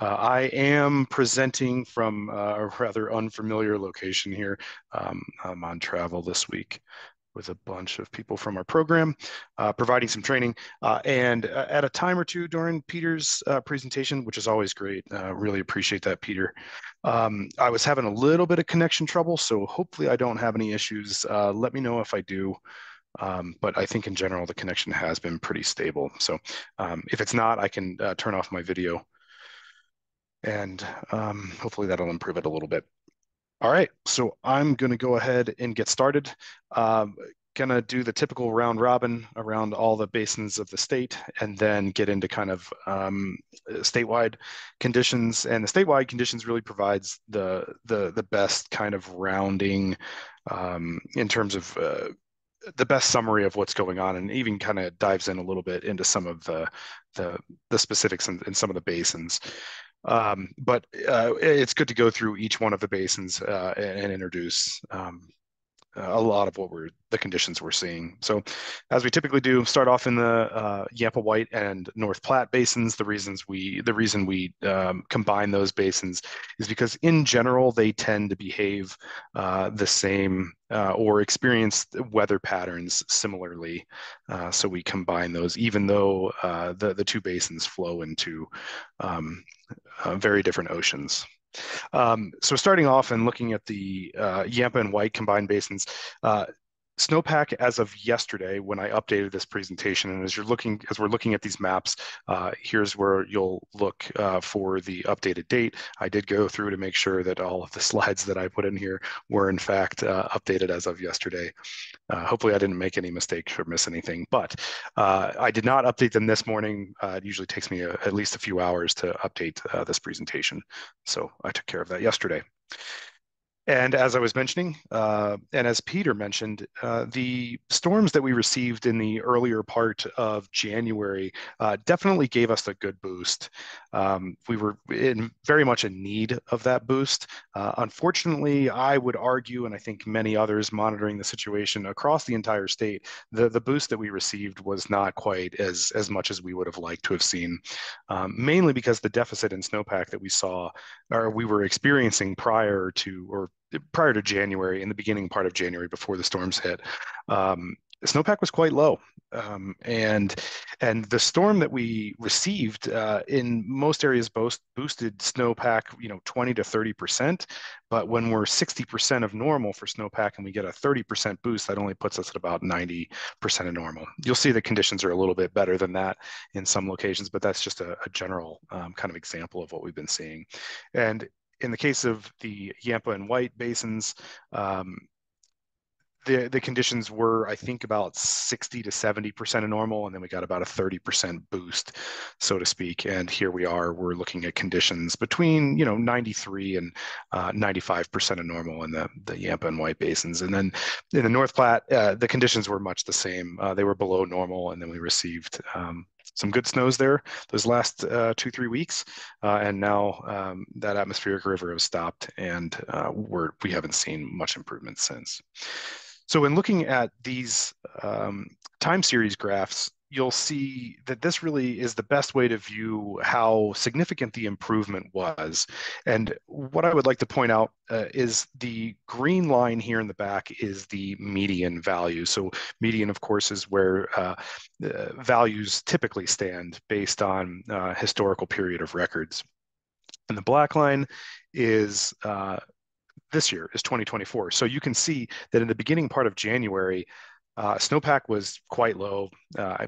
Uh, I am presenting from uh, a rather unfamiliar location here. Um, I'm on travel this week with a bunch of people from our program, uh, providing some training. Uh, and uh, at a time or two during Peter's uh, presentation, which is always great, uh, really appreciate that, Peter. Um, I was having a little bit of connection trouble, so hopefully I don't have any issues. Uh, let me know if I do. Um, but I think in general, the connection has been pretty stable. So um, if it's not, I can uh, turn off my video and um, hopefully that'll improve it a little bit. All right, so I'm gonna go ahead and get started. Um, gonna do the typical round robin around all the basins of the state and then get into kind of um, statewide conditions and the statewide conditions really provides the the the best kind of rounding um, in terms of uh, the best summary of what's going on and even kind of dives in a little bit into some of the the, the specifics in, in some of the basins. Um, but uh, it's good to go through each one of the basins uh, and, and, introduce um, a lot of what we're the conditions we're seeing. So, as we typically do, start off in the uh, Yampa White and North Platte basins. The reasons we the reason we um, combine those basins is because in general they tend to behave uh, the same uh, or experience weather patterns similarly. Uh, so we combine those, even though uh, the the two basins flow into um, uh, very different oceans. Um, so starting off and looking at the uh, Yampa and White combined basins, uh, snowpack as of yesterday when I updated this presentation, and as you're looking, as we're looking at these maps, uh, here's where you'll look uh, for the updated date. I did go through to make sure that all of the slides that I put in here were in fact uh, updated as of yesterday. Uh, hopefully I didn't make any mistakes or miss anything, but uh, I did not update them this morning. Uh, it usually takes me a, at least a few hours to update this presentation. So I took care of that yesterday. And as I was mentioning, uh, and as Peter mentioned, uh, the storms that we received in the earlier part of January uh, definitely gave us a good boost. Um, we were in very much in need of that boost. Uh, unfortunately, I would argue, and I think many others monitoring the situation across the entire state, the, the boost that we received was not quite as, as much as we would have liked to have seen, um, mainly because the deficit in snowpack that we saw or we were experiencing prior to, or prior to January, in the beginning part of January before the storms hit, um, snowpack was quite low. Um, and and the storm that we received uh, in most areas boast, boosted snowpack, you know, 20 to 30 percent. But when we're 60 percent of normal for snowpack and we get a 30 percent boost, that only puts us at about 90 percent of normal. You'll see the conditions are a little bit better than that in some locations, but that's just a, a general um, kind of example of what we've been seeing. And in the case of the Yampa and White basins, um, the the conditions were I think about 60 to 70 percent of normal, and then we got about a 30 percent boost, so to speak. And here we are, we're looking at conditions between you know 93 and uh, 95 percent of normal in the the Yampa and White basins. And then in the North Platte, uh, the conditions were much the same. Uh, they were below normal, and then we received um, some good snows there those last uh, two three weeks, uh, and now um, that atmospheric river has stopped, and uh, we're we haven't seen much improvement since. So in looking at these um, time series graphs, you'll see that this really is the best way to view how significant the improvement was. And what I would like to point out uh, is the green line here in the back is the median value. So median, of course, is where uh, values typically stand based on uh, historical period of records. And the black line is uh, this year, is 2024. So you can see that in the beginning part of January, uh, snowpack was quite low. Uh,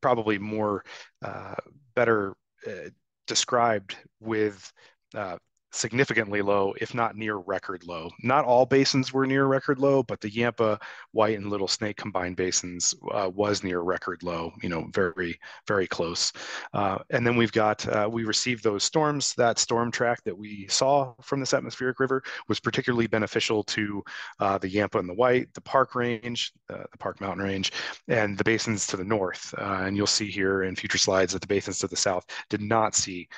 probably more uh, better uh, described with uh, significantly low, if not near record low. Not all basins were near record low, but the Yampa, White, and Little Snake combined basins uh, was near record low, you know, very, very close. Uh, and then we've got, uh, we received those storms. That storm track that we saw from this atmospheric river was particularly beneficial to uh, the Yampa and the White, the Park Range, uh, the Park Mountain Range, and the basins to the north. Uh, and you'll see here in future slides that the basins to the south did not see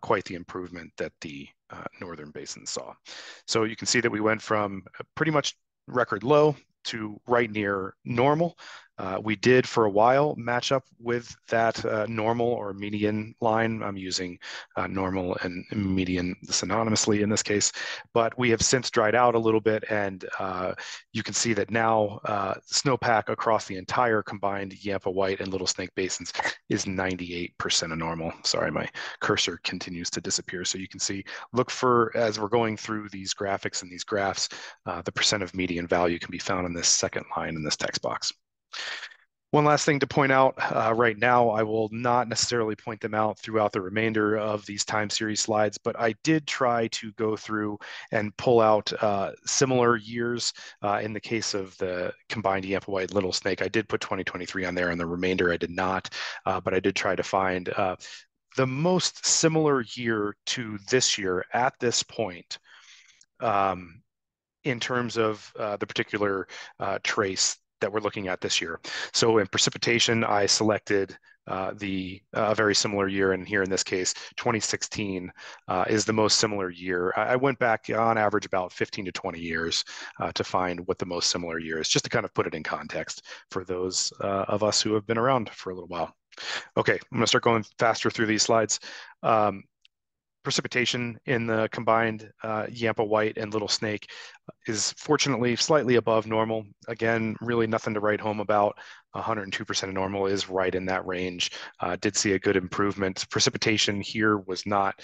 quite the improvement that the uh, northern basin saw. So you can see that we went from pretty much record low to right near normal. Uh, we did for a while match up with that uh, normal or median line. I'm using uh, normal and median synonymously in this case, but we have since dried out a little bit and uh, you can see that now uh, snowpack across the entire combined Yampa White and Little Snake basins is 98% of normal. Sorry, my cursor continues to disappear. So you can see, look for, as we're going through these graphics and these graphs, the percent of median value can be found in this second line in this text box. One last thing to point out uh, right now, I will not necessarily point them out throughout the remainder of these time series slides, but I did try to go through and pull out uh, similar years. Uh, in the case of the combined White Little Snake, I did put 2023 on there and the remainder I did not, uh, but I did try to find uh, the most similar year to this year at this point um, in terms of uh, the particular trace that we're looking at this year. So in precipitation, I selected uh, the uh, a uh, very similar year, and here in this case, 2016 uh, is the most similar year. I, I, went back on average about 15 to 20 years uh, to find what the most similar year is, just to kind of put it in context for those uh, of us who have been around for a little while. Okay, I'm going to start going faster through these slides. Um, precipitation in the combined uh, Yampa White and Little Snake is fortunately slightly above normal. Again, really nothing to write home about. 102% of normal is right in that range. Uh, did see a good improvement. Precipitation here was not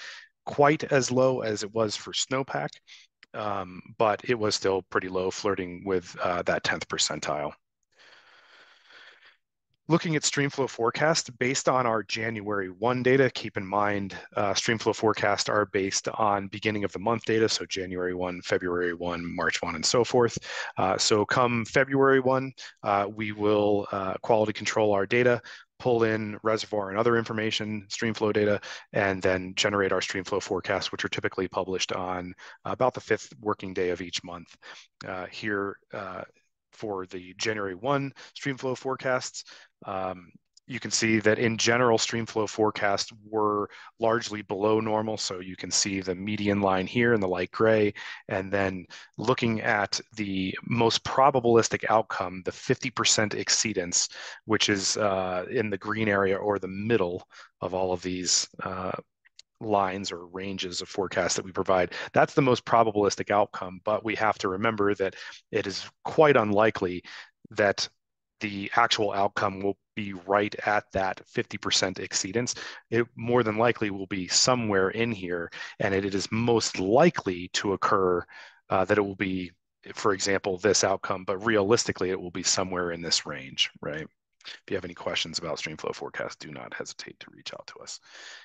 quite as low as it was for snowpack, um, but it was still pretty low, flirting with uh, that 10th percentile. Looking at streamflow forecast based on our January 1 data, keep in mind uh, streamflow forecast are based on beginning of the month data, so January 1, February 1, March 1, and so forth. Uh, so come February 1, uh, we will uh, quality control our data, pull in reservoir and other information, streamflow data, and then generate our streamflow forecasts, which are typically published on about the fifth working day of each month. Uh, here uh, for the January 1 streamflow forecasts, um, you can see that in general, streamflow forecasts were largely below normal. So you can see the median line here in the light gray. And then looking at the most probabilistic outcome, the 50% exceedance, which is uh, in the green area or the middle of all of these uh, lines or ranges of forecasts that we provide. That's the most probabilistic outcome, but we have to remember that it is quite unlikely that the actual outcome will be right at that 50% exceedance. It more than likely will be somewhere in here, and it is most likely to occur uh, that it will be, for example, this outcome, but realistically, it will be somewhere in this range, right? If you have any questions about streamflow forecast, do not hesitate to reach out to us.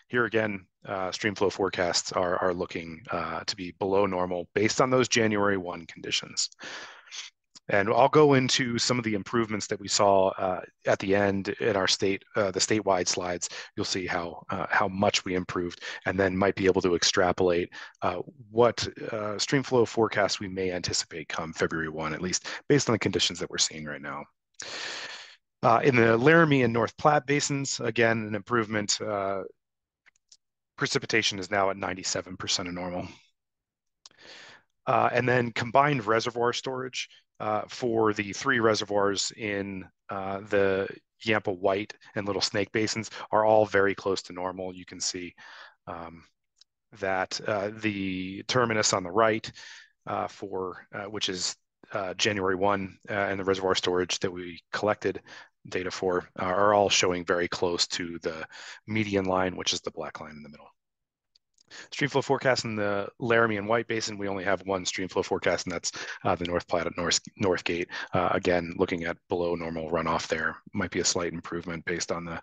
Here again, uh, streamflow forecasts are, are looking uh, to be below normal based on those January 1 conditions. And I'll go into some of the improvements that we saw uh, at the end in our state, uh, the statewide slides. You'll see how uh, how much we improved, and then might be able to extrapolate uh, what uh, streamflow forecasts we may anticipate come February 1, at least based on the conditions that we're seeing right now. Uh, in the Laramie and North Platte basins, again, an improvement. precipitation is now at 97% of normal. Uh, and then combined reservoir storage uh, for the three reservoirs in uh, the Yampa White and Little Snake basins are all very close to normal. You can see um, that uh, the terminus on the right uh, for uh, which is January 1 and the reservoir storage that we collected data for are all showing very close to the median line, which is the black line in the middle. Streamflow forecast in the Laramie and White Basin, we only have one streamflow forecast, and that's uh, the North Platte at North, Northgate. Uh, again, looking at below normal runoff there might be a slight improvement based on the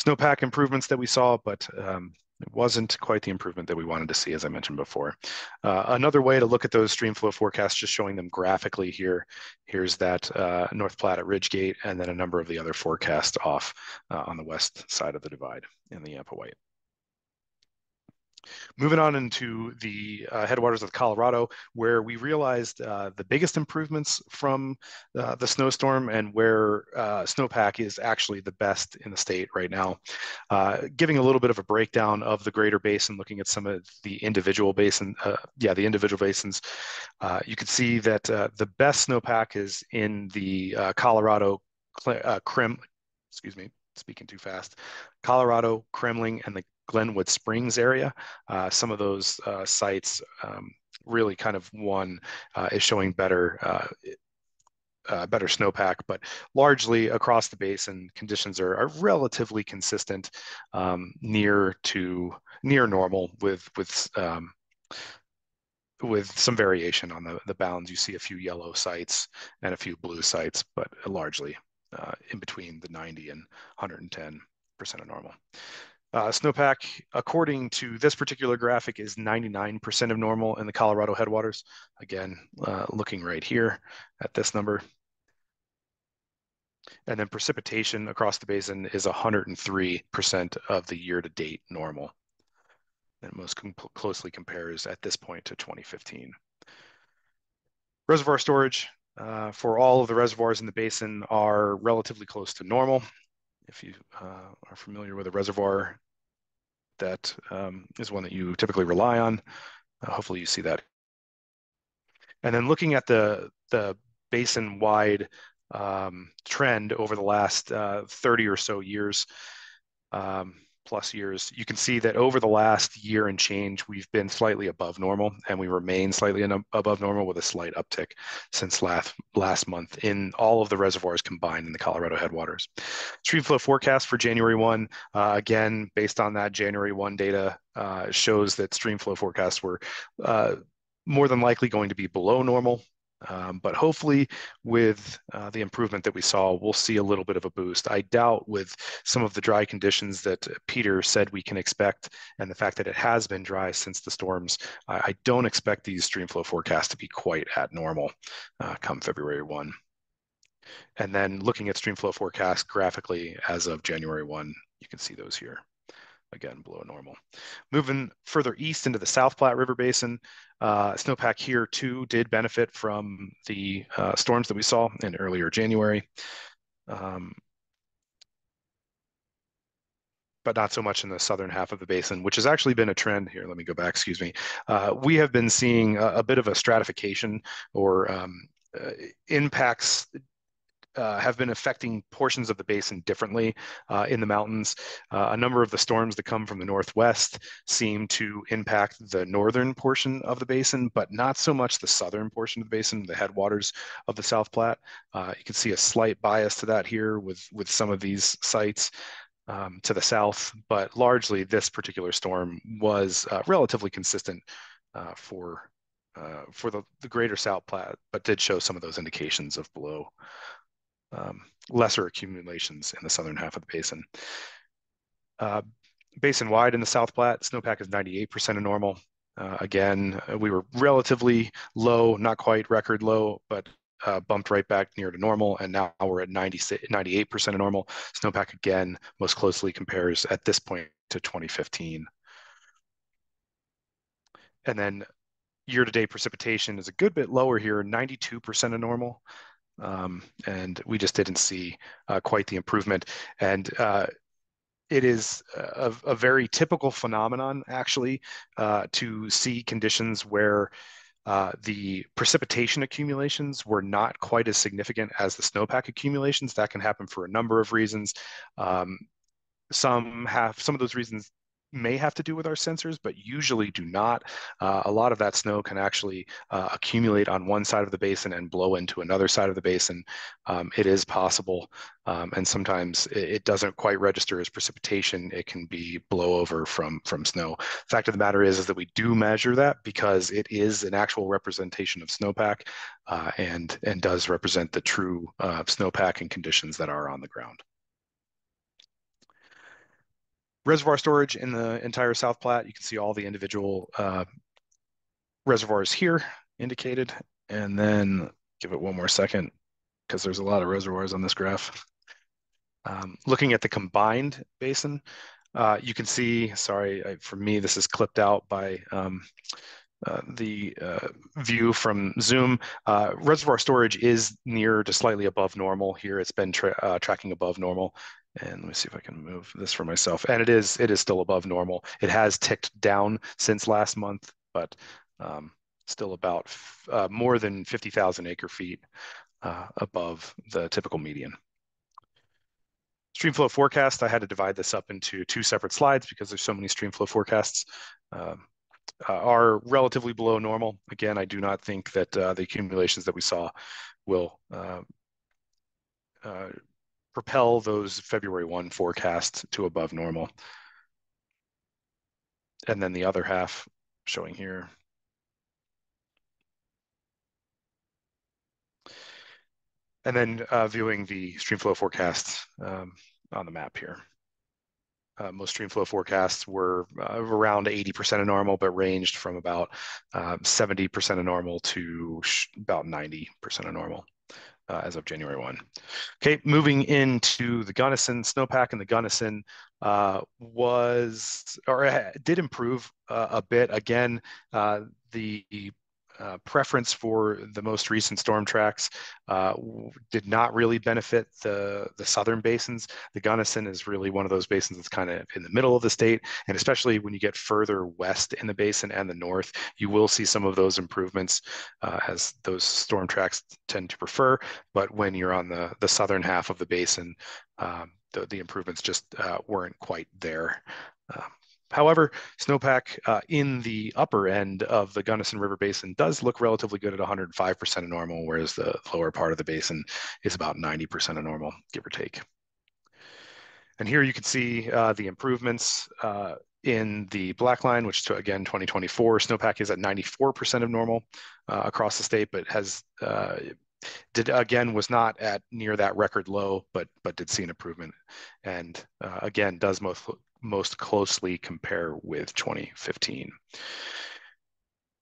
snowpack improvements that we saw, but um, it wasn't quite the improvement that we wanted to see, as I mentioned before. Uh, another way to look at those streamflow forecasts, just showing them graphically here. Here's that uh, North Platte at Ridgegate, and then a number of the other forecasts off uh, on the west side of the divide in the Yampa White. Moving on into the uh, headwaters of Colorado, where we realized uh, the biggest improvements from uh, the snowstorm and where uh, snowpack is actually the best in the state right now. Uh, giving a little bit of a breakdown of the greater basin, looking at some of the individual basin, uh, yeah, the individual basins, you can see that the best snowpack is in the Colorado Krim, excuse me, speaking too fast, Colorado, Kremling, and the Glenwood Springs area. Uh, some of those uh, sites um, really kind of one uh, is showing better uh, uh, better snowpack, but largely across the basin, conditions are, are relatively consistent, um, near to near normal with with um, with some variation on the, the bounds. You see a few yellow sites and a few blue sites, but largely uh, in between the 90 and 110 percent of normal. Uh, snowpack, according to this particular graphic, is 99% of normal in the Colorado headwaters. Again, uh, looking right here at this number. And then precipitation across the basin is 103% of the year-to-date normal. And most com closely compares at this point to 2015. Reservoir storage uh, for all of the reservoirs in the basin are relatively close to normal if you uh, are familiar with a reservoir, that um, is one that you typically rely on. Uh, hopefully you see that. And then looking at the, the basin-wide um, trend over the last uh, 30 or so years, um, plus years, you can see that over the last year and change, we've been slightly above normal, and we remain slightly above normal with a slight uptick since last last month in all of the reservoirs combined in the Colorado headwaters. Streamflow forecast for January 1, uh, again, based on that January 1 data, uh, shows that streamflow forecasts were uh, more than likely going to be below normal. Um, but hopefully, with uh, the improvement that we saw, we'll see a little bit of a boost. I doubt with some of the dry conditions that Peter said we can expect, and the fact that it has been dry since the storms, I, I don't expect these streamflow forecasts to be quite at normal uh, come February 1. And then looking at streamflow forecast graphically as of January 1, you can see those here again below normal. Moving further east into the South Platte River Basin, uh, snowpack here too did benefit from the uh, storms that we saw in earlier January. Um, but not so much in the southern half of the basin, which has actually been a trend here. Let me go back, excuse me. Uh, we have been seeing a, a, bit of a stratification or um, uh, impacts uh, have been affecting portions of the basin differently uh, in the mountains. Uh, a number of the storms that come from the northwest seem to impact the northern portion of the basin, but not so much the southern portion of the basin, the headwaters of the South Platte. Uh, you can see a slight bias to that here with, with some of these sites. Um, to the south, but largely this particular storm was uh, relatively consistent for uh, for the, the greater South Platte, but did show some of those indications of below um, lesser accumulations in the southern half of the basin. Uh, basin wide in the South Platte, snowpack is 98% of normal. Uh, again, we were relatively low, not quite record low, but uh, bumped right back near to normal, and now we're at 90, 98% of normal. Snowpack again most closely compares at this point to 2015. And then year-to-date precipitation is a good bit lower here, 92% of normal. Um, and we just didn't see uh, quite the improvement. And uh, it is a, a, very typical phenomenon, actually, uh, to see conditions where uh, the precipitation accumulations were not quite as significant as the snowpack accumulations. That can happen for a number of reasons. Um, some have some of those reasons may have to do with our sensors, but usually do not. Uh, a lot of that snow can actually uh, accumulate on one side of the basin and blow into another side of the basin. Um, it is possible, um, and sometimes it, doesn't quite register as precipitation. It can be blowover from from snow. Fact of the matter is, is that we do measure that because it is an actual representation of snowpack, uh, and and does represent the true uh, snowpack and conditions that are on the ground reservoir storage in the entire South Platte. You can see all the individual uh, reservoirs here indicated. And then give it one more second because there's a lot of reservoirs on this graph. Um, looking at the combined basin, uh, you can see, sorry, I, for me, this is clipped out by um, uh, the uh, view from Zoom. Uh, reservoir storage is near to slightly above normal here. It's been tra uh, tracking above normal. And let me see if I can move this for myself. And it is it is still above normal. It has ticked down since last month, but um, still about uh, more than 50,000 acre feet uh, above the typical median. Streamflow forecast, I had to divide this up into two separate slides because there's so many streamflow forecasts. Uh, uh, are relatively below normal. Again, I do not think that uh, the accumulations that we saw will uh, uh propel those February 1 forecasts to above normal. And then the other half showing here. And then uh, viewing the streamflow forecasts um, on the map here. Uh, most streamflow forecasts were uh, around 80% of normal, but ranged from about 70% uh, of normal to about 90% of normal uh, as of January 1. Okay, moving into the Gunnison, snowpack and the Gunnison uh, was, or uh, did improve uh, a bit. Again, uh, the uh, preference for the most recent storm tracks uh, did not really benefit the, the southern basins. The Gunnison is really one of those basins that's kind of in the middle of the state. And especially when you get further west in the basin and the north, you will see some of those improvements uh, as those storm tracks tend to prefer. But when you're on the, the southern half of the basin, um, the, the improvements just uh, weren't quite there. Um, However, snowpack uh, in the upper end of the Gunnison River Basin does look relatively good at 105% of normal, whereas the lower part of the basin is about 90% of normal, give or take. And here you can see uh, the improvements uh, in the black line, which to, again 2024, snowpack is at 94% of normal uh, across the state, but has uh, did again was not at near that record low, but but did see an improvement, and uh, again does most most closely compare with 2015.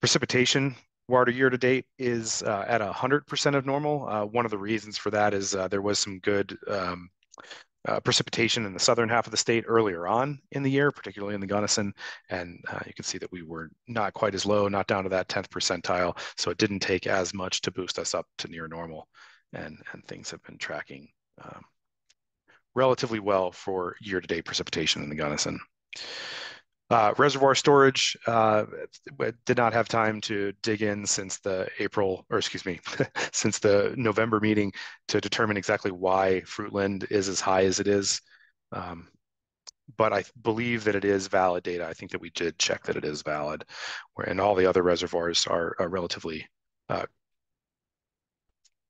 Precipitation water year to date is uh, at 100% of normal. Uh, one of the reasons for that is uh, there was some good um, uh, precipitation in the southern half of the state earlier on in the year, particularly in the Gunnison. And uh, you can see that we were not quite as low, not down to that 10th percentile. So it didn't take as much to boost us up to near normal. And, and things have been tracking um, relatively well for year-to-date precipitation in the Gunnison. Uh, reservoir storage uh, did not have time to dig in since the April, or excuse me, since the November meeting to determine exactly why Fruitland is as high as it is. Um, but I believe that it is valid data. I think that we did check that it is valid, and all the other reservoirs are, are relatively. Uh,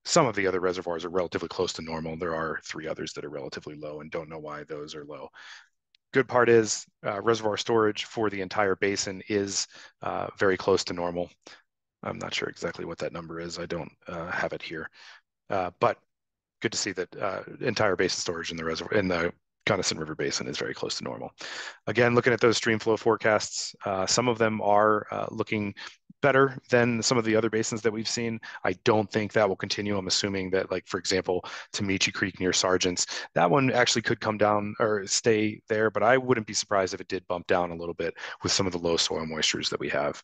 some of the other reservoirs are relatively close to normal. There are three others that are relatively low, and don't know why those are low good part is uh, reservoir storage for the entire basin is uh, very close to normal. I'm not sure exactly what that number is. I don't uh, have it here, uh, but good to see that uh, entire basin storage in the reservoir in the Gunnison River Basin is very close to normal. Again, looking at those stream flow forecasts, uh, some of them are looking better than some of the other basins that we've seen. I don't think that will continue. I'm assuming that, like for example, Tomichi Creek near Sargents, that one actually could come down or stay there, but I wouldn't be surprised if it did bump down a little bit with some of the low soil moistures that we have.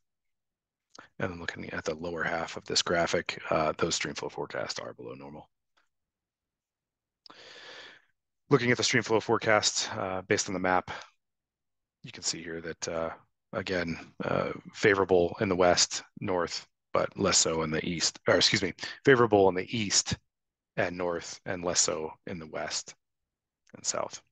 And then looking at the lower half of this graphic, uh, those streamflow forecasts are below normal. Looking at the streamflow forecast uh, based on the map, you can see here that uh, again, uh, favorable in the west, north, but less so in the east, or excuse me, favorable in the east and north, and less so in the west and south.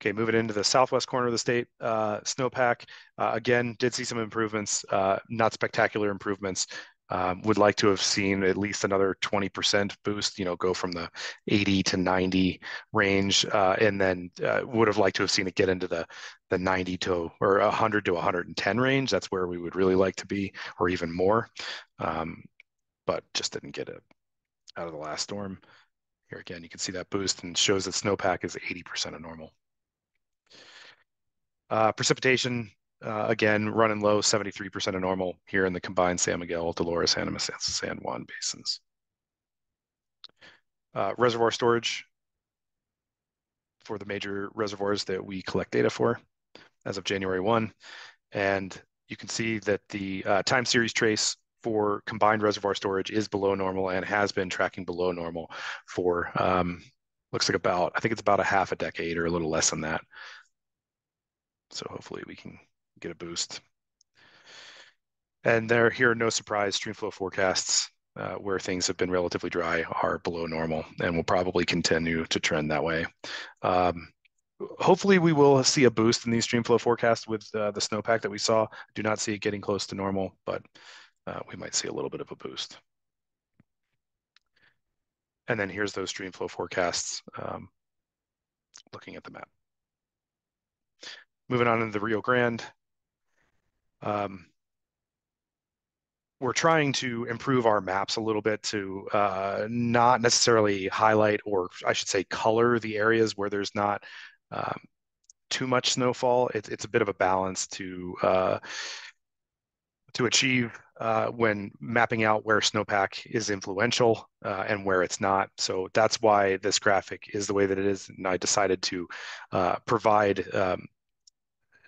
Okay, moving into the southwest corner of the state, uh, snowpack, uh, again, did see some improvements, uh, not spectacular improvements, um, would like to have seen at least another 20% boost, you know, go from the 80 to 90 range, uh, and then uh, would have liked to have seen it get into the the 90 to or 100 to 110 range. That's where we would really like to be, or even more, um, but just didn't get it out of the last storm. Here again, you can see that boost and shows that snowpack is 80% of normal. Uh, precipitation uh, again, running low, 73% of normal here in the combined San Miguel, Dolores, Animas, and San Juan basins. Uh, reservoir storage for the major reservoirs that we collect data for as of January 1. And you can see that the uh, time series trace for combined reservoir storage is below normal and has been tracking below normal for um, looks like about, I think it's about a half a decade or a little less than that. So hopefully we can get a boost. And there here, no surprise, streamflow forecasts uh, where things have been relatively dry are below normal and will probably continue to trend that way. Um, hopefully we will see a boost in these streamflow forecasts with uh, the snowpack that we saw. Do not see it getting close to normal, but uh, we might see a little bit of a boost. And then here's those streamflow forecasts um, looking at the map. Moving on into the Rio Grande, um, we're trying to improve our maps a little bit to uh, not necessarily highlight or I should say color the areas where there's not um, too much snowfall. It, it's a bit of a balance to uh, to achieve uh, when mapping out where snowpack is influential uh, and where it's not. So that's why this graphic is the way that it is. And I decided to uh, provide um,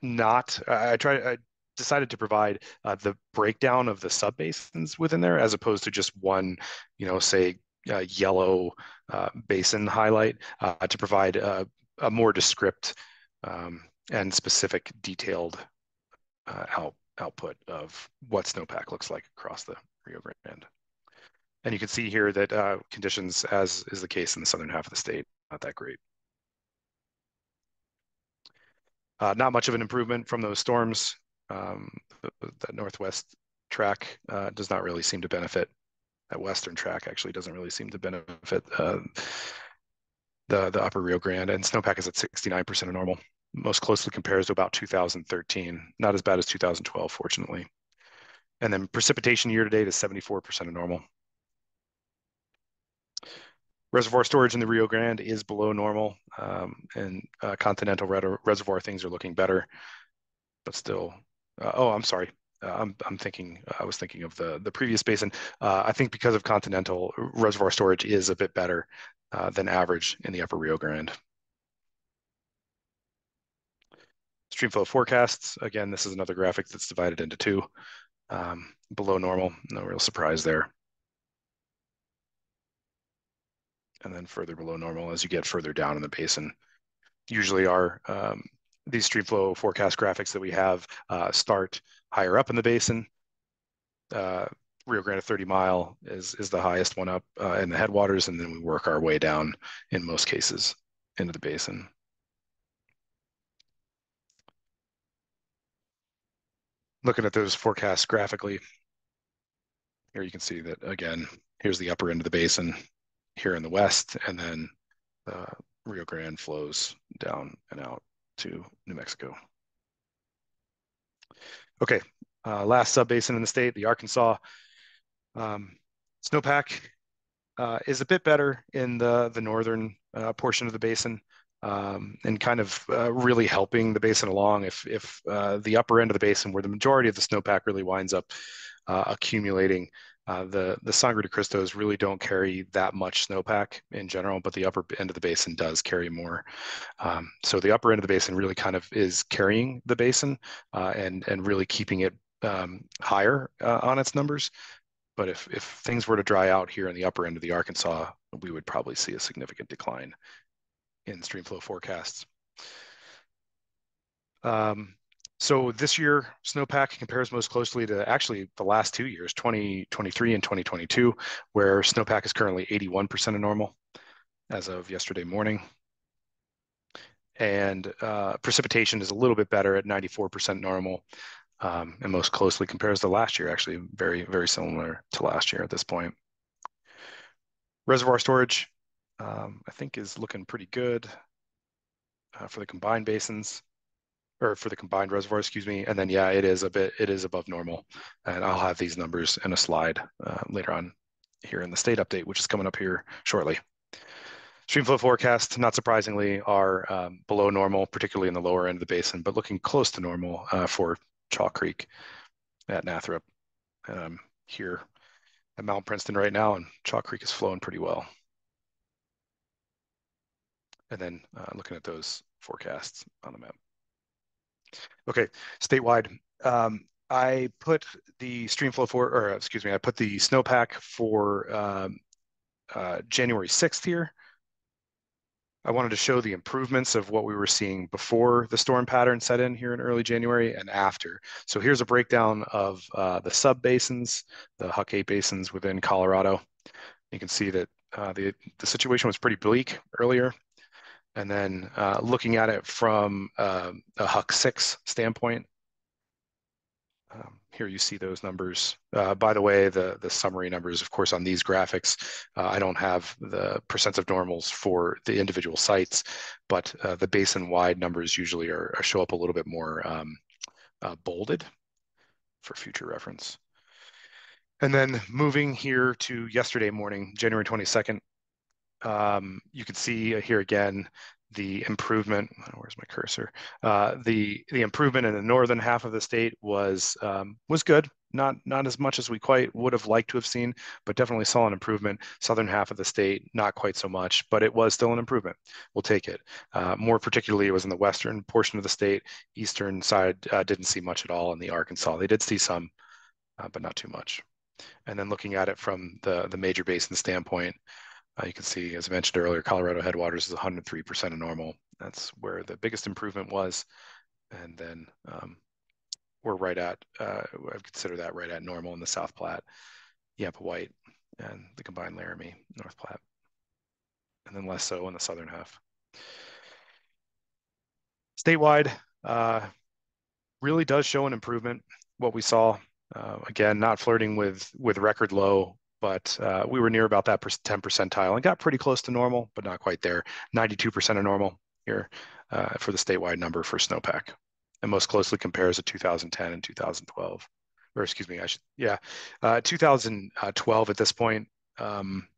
not, I, I try, I decided to provide uh, the breakdown of the subbasins within there as opposed to just one, you know, say uh, yellow uh, basin highlight uh, to provide a, a more descript um, and specific detailed uh, out, output of what snowpack looks like across the Rio Grande. And you can see here that uh, conditions, as is the case in the southern half of the state, not that great. Uh, not much of an improvement from those storms um, the, northwest track uh, does not really seem to benefit. That western track actually doesn't really seem to benefit uh, the the upper Rio Grande, and snowpack is at 69% of normal most closely compares to about 2013. Not as bad as 2012, fortunately. And then precipitation year to date is 74% of normal. Reservoir storage in the Rio Grande is below normal, um, and uh, continental reservoir things are looking better, but still. Uh, oh, I'm sorry. Uh, I'm I'm thinking. I was thinking of the the previous basin. Uh, I think because of continental reservoir storage is a bit better uh, than average in the Upper Rio Grande. Streamflow forecasts. Again, this is another graphic that's divided into two. Um, below normal, no real surprise there. and then further below normal as you get further down in the basin. Usually our um, these stream flow forecast graphics that we have uh, start higher up in the basin. Uh, Rio Grande 30 mile is, is the highest one up uh, in the headwaters, and then we work our way down in most cases into the basin. Looking at those forecasts graphically, here you can see that again, here's the upper end of the basin here in the west, and then uh, Rio Grande flows down and out to New Mexico. Okay, uh, last subbasin in the state, the Arkansas um, snowpack uh, is a bit better in the the northern uh, portion of the basin. Um, and kind of uh, really helping the basin along. If if uh, the upper end of the basin, where the majority of the snowpack really winds up uh, accumulating, uh, the the Sangre de Cristos really don't carry that much snowpack in general, but the upper end of the basin does carry more. Um, so the upper end of the basin really kind of is carrying the basin uh, and and really keeping it um, higher uh, on its numbers. But if if things were to dry out here in the upper end of the Arkansas, we would probably see a significant decline in streamflow forecasts. Um, so this year, snowpack compares most closely to actually the last two years, 2023 and 2022, where snowpack is currently 81% of normal as of yesterday morning. And uh, precipitation is a little bit better at 94% normal um, and most closely compares to last year, actually very, very similar to last year at this point. Reservoir storage, um, I think is looking pretty good uh, for the combined basins or for the combined reservoir, excuse me. And then, yeah, it is a bit, it is above normal. And I'll have these numbers in a slide uh, later on here in the state update, which is coming up here shortly. Streamflow forecasts, not surprisingly, are um, below normal, particularly in the lower end of the basin, but looking close to normal uh, for Chalk Creek at Nathrop. Um, here at Mount Princeton right now, and Chalk Creek is flowing pretty well. And then uh, looking at those forecasts on the map. Okay, statewide. Um, I put the streamflow for, or excuse me, I put the snowpack for um, uh, January 6th here. I wanted to show the improvements of what we were seeing before the storm pattern set in here in early January and after. So here's a breakdown of uh, the sub basins, the HUC 8 basins within Colorado. You can see that uh, the, the situation was pretty bleak earlier. And then uh, looking at it from uh, a HUC 6 standpoint, um, here you see those numbers. Uh, by the way, the, the summary numbers, of course, on these graphics, uh, I don't have the percents of normals for the individual sites, but uh, the basin-wide numbers usually are, are, show up a little bit more um, uh, bolded for future reference. And then moving here to yesterday morning, January 22nd, um, you can see here again the improvement. Where's my cursor? Uh, the the improvement in the northern half of the state was um, was good. Not not as much as we quite would have liked to have seen, but definitely saw an improvement. Southern half of the state, not quite so much, but it was still an improvement. We'll take it. Uh, more particularly, it was in the western portion of the state. Eastern side uh, didn't see much at all in the Arkansas. They did see some, uh, but not too much. And then looking at it from the the major basin standpoint, uh, you can see, as I mentioned earlier, Colorado headwaters is 103% of normal. That's where the biggest improvement was. And then um, we're right at, uh, I consider that right at normal in the South Platte, Yampa White, and the combined Laramie, North Platte. And then less so in the southern half. Statewide, uh, really does show an improvement. What we saw, uh, again, not flirting with with record low but uh, we were near about that 10 percentile and got pretty close to normal, but not quite there. 92% of normal here uh, for the statewide number for snowpack and most closely compares to 2010 and 2012 or excuse me, I should, yeah, uh, 2012 at this point, um,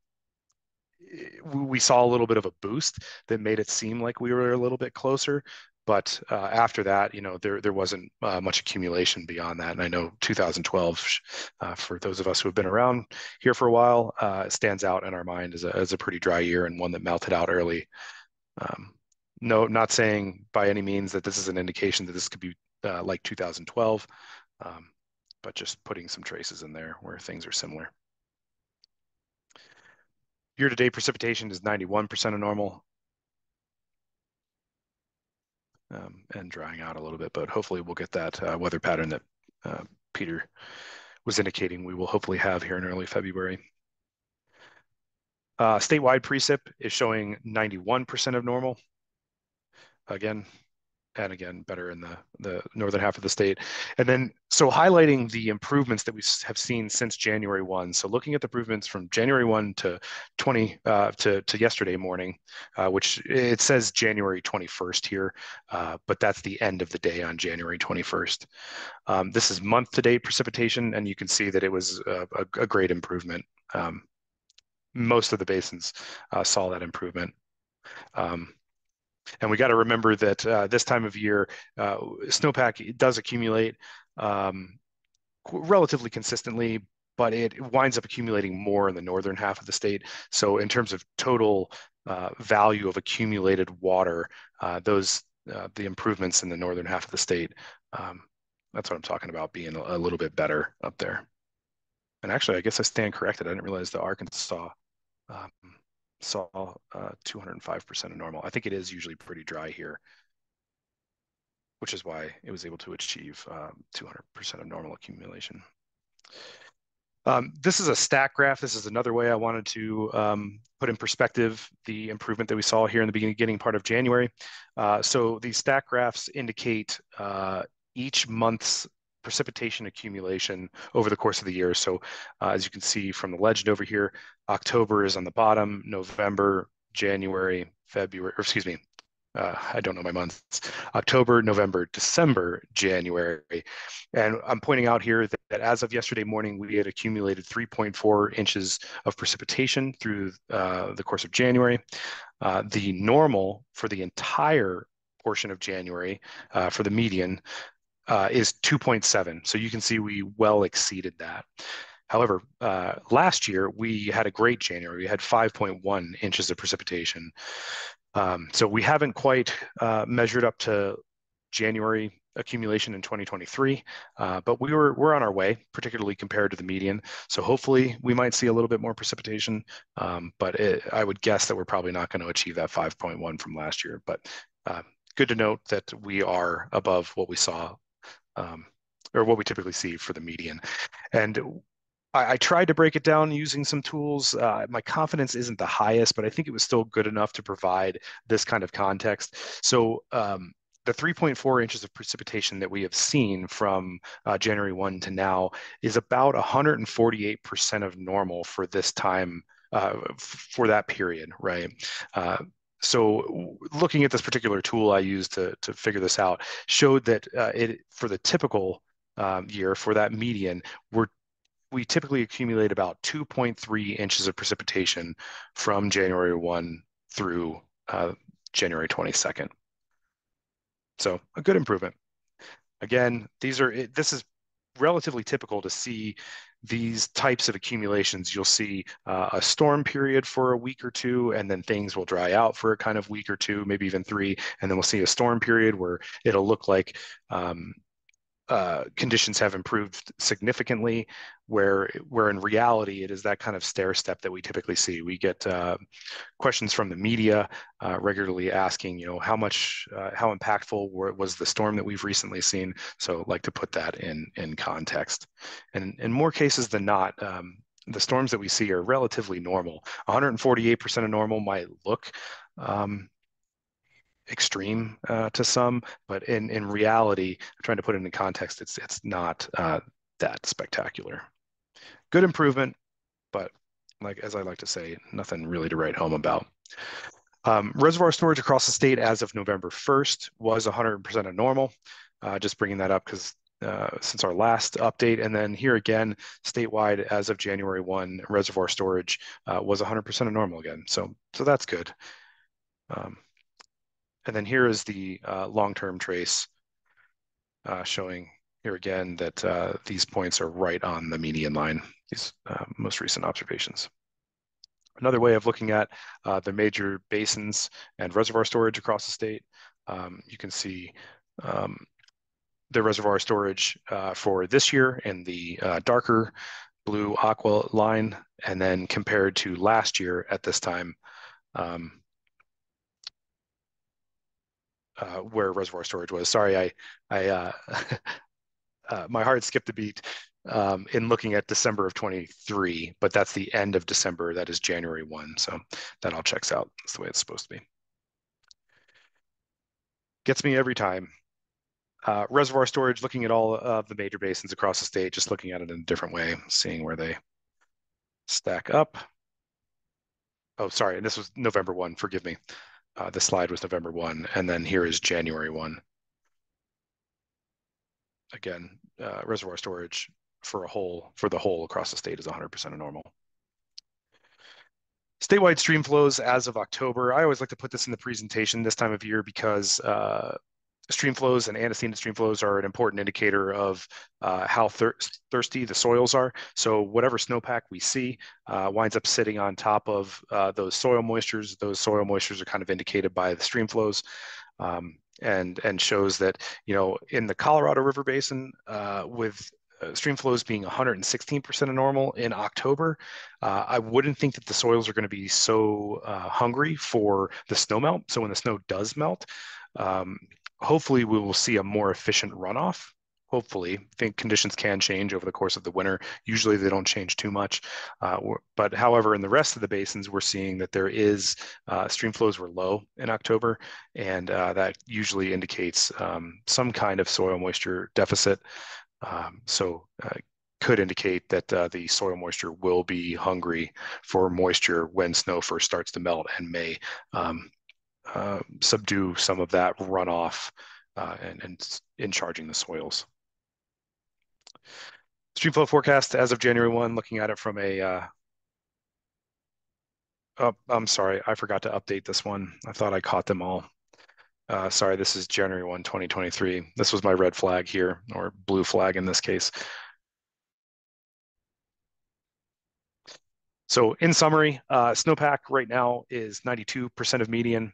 we saw a little bit of a boost that made it seem like we were a little bit closer. But uh, after that, you know, there there wasn't uh, much accumulation beyond that. And I know 2012, uh, for those of us who have been around here for a while, uh, stands out in our mind as a as a pretty dry year and one that melted out early. Um, no, not saying by any means that this is an indication that this could be uh, like 2012. Um, but just putting some traces in there where things are similar. Year-to-date precipitation is 91% of normal. Um, and drying out a little bit, but hopefully we'll get that uh, weather pattern that uh, Peter was indicating we will hopefully have here in early February. Uh, statewide precip is showing 91% of normal. Again, and again better in the the northern half of the state. And then so highlighting the improvements that we have seen since january 1 so looking at the improvements from january 1 to 20 uh, to, to yesterday morning uh, which it says january 21st here uh, but that's the end of the day on january 21st um, this is month to date precipitation and you can see that it was a, a, great improvement. Um, most of the basins uh, saw that improvement. Um, and we got to remember that uh, this time of year, uh, snowpack does accumulate um, relatively consistently, but it winds up accumulating more in the northern half of the state. So in terms of total uh, value of accumulated water, uh, those uh, the improvements in the northern half of the state, um, that's what I'm talking about being a, little bit better up there. And actually, I guess I stand corrected. I didn't realize the Arkansas um, saw 205% uh, of normal. I think it is usually pretty dry here, which is why it was able to achieve 200% um, of normal accumulation. Um, this is a stack graph. This is another way I wanted to um, put in perspective the improvement that we saw here in the beginning part of January. Uh, so these stack graphs indicate uh, each month's precipitation accumulation over the course of the year. So uh, as you can see from the legend over here, October is on the bottom, November, January, February, or excuse me, uh, I don't know my months, October, November, December, January. And I'm pointing out here that, that as of yesterday morning, we had accumulated 3.4 inches of precipitation through uh, the course of January. Uh, the normal for the entire portion of January uh, for the median uh, is 2.7. So you can see we well exceeded that. However, uh, last year we had a great January. We had 5.1 inches of precipitation. Um, so we haven't quite uh, measured up to January accumulation in 2023, uh, but we were we're on our way, particularly compared to the median. So hopefully we might see a little bit more precipitation, um, but it, I would guess that we're probably not going to achieve that 5.1 from last year. But uh, good to note that we are above what we saw um, or what we typically see for the median. And I, I tried to break it down using some tools. Uh, my confidence isn't the highest, but I think it was still good enough to provide this kind of context. So um, the 3.4 inches of precipitation that we have seen from uh, January 1 to now is about 148% of normal for this time, uh, for that period, right? Uh, so looking at this particular tool I used to, to figure this out showed that uh, it for the typical um, year for that median, we're we typically accumulate about 2.3 inches of precipitation from January 1 through uh, January 22nd. So a good improvement. Again, these are this is relatively typical to see these types of accumulations, you'll see uh, a storm period for a week or two, and then things will dry out for a kind of week or two, maybe even three, and then we'll see a storm period where it'll look like um, uh, conditions have improved significantly, where where in reality it is that kind of stair step that we typically see. We get uh, questions from the media uh, regularly asking, you know, how much, uh, how impactful were, was the storm that we've recently seen? So, like to put that in in context. And in more cases than not, um, the storms that we see are relatively normal. 148% of normal might look um, extreme uh, to some, but in in reality, trying to put it in context, it's it's not uh, that spectacular. Good improvement, but like as I like to say, nothing really to write home about. Um, reservoir storage across the state as of November 1st was 100% of normal. Uh, just bringing that up because uh, since our last update. And then here again, statewide as of January 1, reservoir storage uh, was 100% of normal again. So, so that's good. Um, and then here is the uh, long-term trace uh, showing here again that uh, these points are right on the median line, these uh, most recent observations. Another way of looking at uh, the major basins and reservoir storage across the state, um, you can see um, the reservoir storage uh, for this year in the darker blue aqua line, and then compared to last year at this time, um, uh, where reservoir storage was. Sorry, I, I, uh, uh, my heart skipped a beat um, in looking at December of 23, but that's the end of December. That is January 1. So that all checks out. That's the way it's supposed to be. Gets me every time. Uh, reservoir storage, looking at all of the major basins across the state, just looking at it in a different way, seeing where they stack up. Oh, sorry, and this was November 1, forgive me. Uh, the slide was November 1, and then here is January 1. Again, uh, reservoir storage for a whole for the whole across the state is 100% of normal. Statewide stream flows as of October. I always like to put this in the presentation this time of year because uh, stream flows and antecedent stream flows are an important indicator of uh, how thir thirsty the soils are. So whatever snowpack we see uh, winds up sitting on top of uh, those soil moistures. Those soil moistures are kind of indicated by the stream flows. Um, and and shows that you know in the Colorado River Basin uh, with uh, stream flows being 116% of normal in October, uh, I wouldn't think that the soils are going to be so uh, hungry for the snow melt. So when the snow does melt, um, hopefully we will see a more efficient runoff. Hopefully, I think conditions can change over the course of the winter. Usually they don't change too much. Uh, but however, in the rest of the basins, we're seeing that there is uh, stream flows were low in October, and uh, that usually indicates um, some kind of soil moisture deficit. Um, so uh, could indicate that uh, the soil moisture will be hungry for moisture when snow first starts to melt and may um, uh, subdue some of that runoff uh, and, and in charging the soils. Streamflow forecast as of January 1, looking at it from a, uh, oh, I'm sorry, I forgot to update this one. I thought I caught them all. Uh, sorry, this is January 1, 2023. This was my red flag here, or blue flag in this case. So in summary, uh, snowpack right now is 92% of median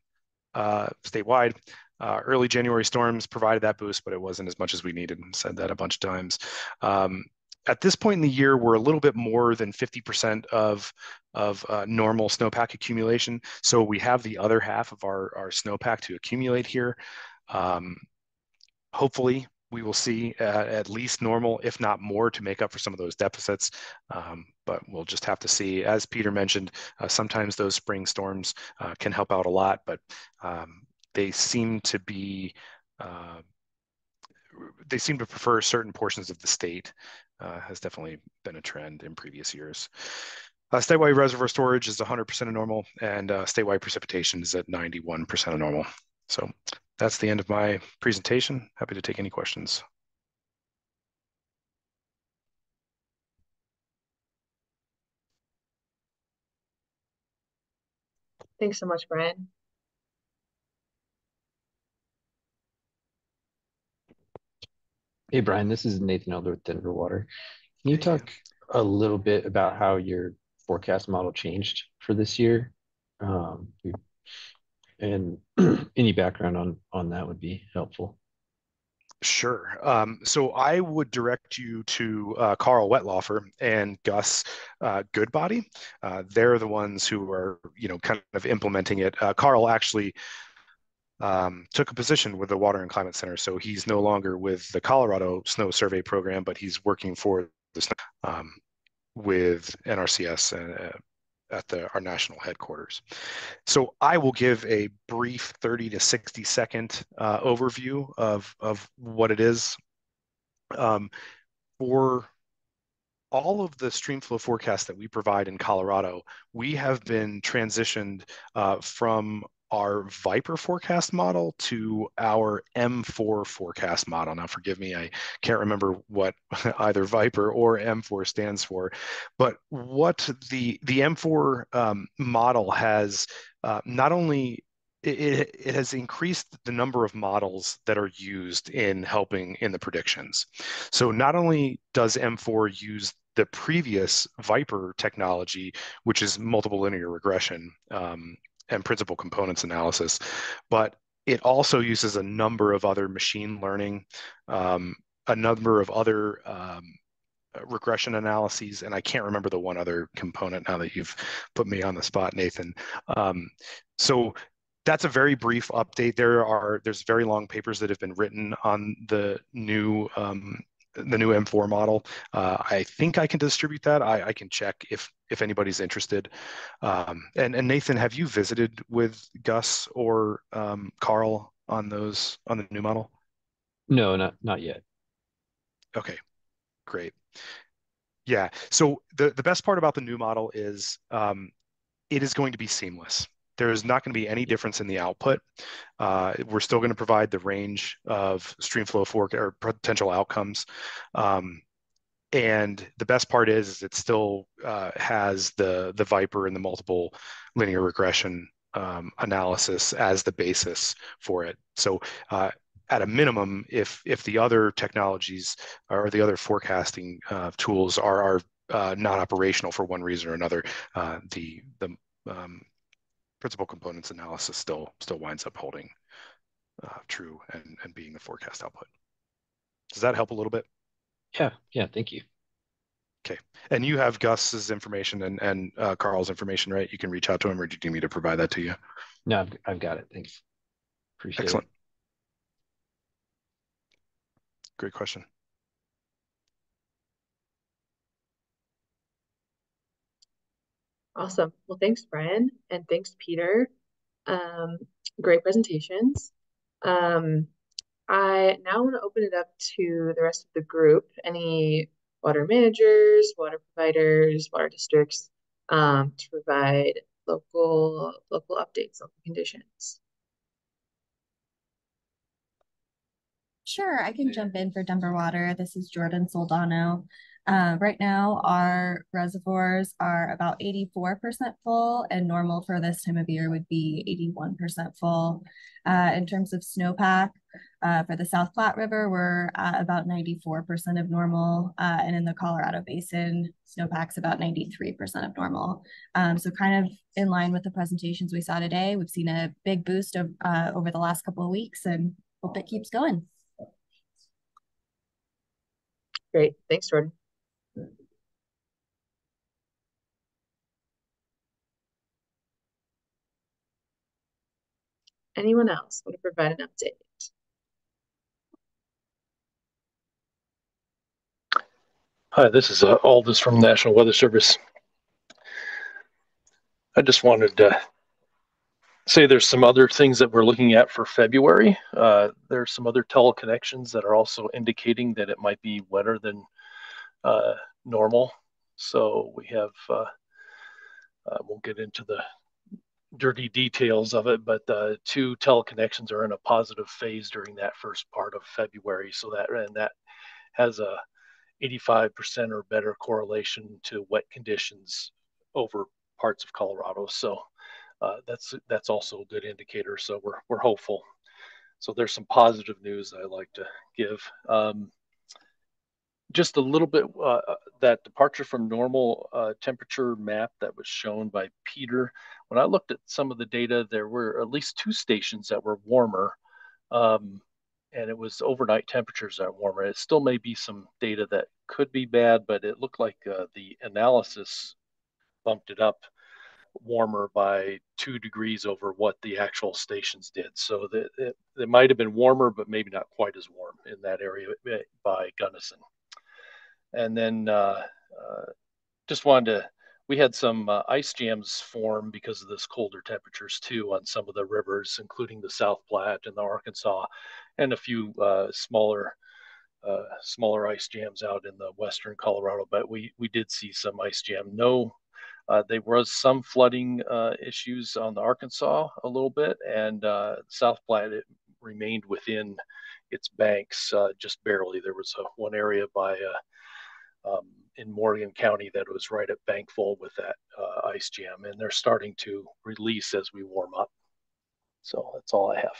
statewide. Uh, early January storms provided that boost, but it wasn't as much as we needed. And said that a bunch of times. Um, at this point in the year, we're a little bit more than 50% of, of uh, normal snowpack accumulation. So we have the other half of our, our snowpack to accumulate here. Um, hopefully, we will see uh, at least normal, if not more, to make up for some of those deficits. Um, but we'll just have to see. As Peter mentioned, uh, sometimes those spring storms uh, can help out a lot, but um, they seem to be uh, they seem to prefer certain portions of the state. Uh, has definitely been a trend in previous years. Uh, statewide reservoir storage is 100% of normal, and statewide precipitation is at 91% of normal. So that's the end of my presentation. Happy to take any questions. Thanks so much, Brian. Hey, Brian, this is Nathan Elder with Denver Water. Can you talk a little bit about how your forecast model changed for this year? Um, and any background on on that would be helpful. Sure. Um, so I would direct you to uh, Karl Wetlaufer and Gus uh, Goodbody. Uh, they're the ones who are, you know, kind of implementing it. Uh, Karl actually um, took a position with the Water and Climate Center, so he's no longer with the Colorado Snow Survey Program, but he's working for the um, with NRCS and uh, at the, our national headquarters. So I will give a brief 30 to 60 second uh, overview of, of what it is. Um, for all of the streamflow forecasts that we provide in Colorado, we have been transitioned uh, from our Viper forecast model to our M4 forecast model. Now, forgive me, I can't remember what either Viper or M4 stands for, but what the the M4 um, model has uh, not only it, it, has increased the number of models that are used in helping in the predictions. So not only does M4 use the previous Viper technology, which is multiple linear regression um, and principal components analysis, but it also uses a number of other machine learning, um, a number of other um, regression analyses, and I can't remember the one other component now that you've put me on the spot, Nathan. Um, so that's a very brief update. There are there's very long papers that have been written on the new um, the new M4 model. Uh, I think I can distribute that. I, I, can check if if anybody's interested. Um, and, and Nathan, have you visited with Gus or um, Karl on those on the new model? No, not not yet. Okay, great. Yeah. So the the best part about the new model is um, it is going to be seamless there is not going to be any difference in the output. Uh, we're still going to provide the range of streamflow for or potential outcomes. Um, and the best part is, is it still uh, has the the Viper and the multiple linear regression um, analysis as the basis for it. So uh, at a minimum, if if the other technologies or the other forecasting uh, tools are are uh, not operational for one reason or another, uh, the the um, principal components analysis still still winds up holding uh, true and, and being the forecast output. Does that help a little bit? Yeah, yeah, thank you. Okay, and you have Gus's information and, and uh, Karl's information, right? You can reach out to him or do you need me to provide that to you? No, I've, I've got it. Thanks. Appreciate Excellent. it. Excellent. Great question. Awesome. Well, thanks, Brian, and thanks, Peter. Um, great presentations. Um, I now want to open it up to the rest of the group. Any water managers, water providers, water districts um, to provide local local updates, local conditions. Sure, I can jump in for Denver Water. This is Jordan Soldano. Uh, right now, our reservoirs are about 84% full, and normal for this time of year would be 81% full. Uh, in terms of snowpack, uh, for the South Platte River, we're at about 94% of normal, uh, and in the Colorado Basin, snowpack's about 93% of normal. Um, so kind of in line with the presentations we saw today, we've seen a big boost of, uh, over the last couple of weeks, and hope it keeps going. Great, thanks, Jordan. Anyone else want to provide an update? Hi, this is uh, Aldous from National Weather Service. I just wanted to say there's some other things that we're looking at for February. Uh, there's some other teleconnections that are also indicating that it might be wetter than uh, normal. So we have, uh, uh, won't get into the dirty details of it, but uh, two teleconnections are in a positive phase during that first part of February. So that and that has a 85% or better correlation to wet conditions over parts of Colorado. So uh, that's that's also a good indicator. So we're we're hopeful. So there's some positive news I like to give. Um, just a little bit uh, uh, that departure from normal uh, temperature map that was shown by Peter. When I looked at some of the data, there were at least two stations that were warmer, um, and it was overnight temperatures that were warmer. It still may be some data that could be bad, but it looked like uh, the analysis bumped it up warmer by two degrees over what the actual stations did. So that it, it might have been warmer, but maybe not quite as warm in that area eh, by Gunnison. And then uh, uh, just wanted to, we had some uh, ice jams form because of this colder temperatures too on some of the rivers, including the South Platte and the Arkansas, and a few uh, smaller uh, smaller ice jams out in the western Colorado. But we we did see some ice jam. No Uh, there was some flooding issues on the Arkansas a little bit, and South Platte it remained within its banks just barely. There was a, one area by um, in Morgan County that was right at bank full with that uh, ice jam, and they're starting to release as we warm up. So that's all I have.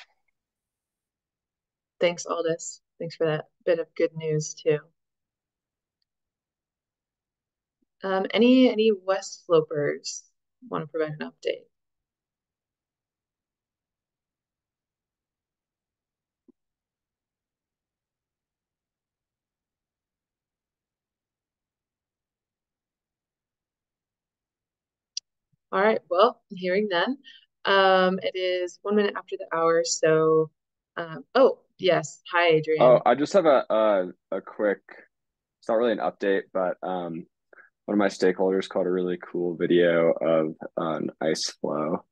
Thanks, Aldis. Thanks for that bit of good news too. Um, any any West Slopers want to provide an update? All right, well, hearing none. Um, it is one minute after the hour, so um, oh yes, hi Adrian. Oh, I just have a a, a quick. It's not really an update, but um, one of my stakeholders caught a really cool video of an ice floe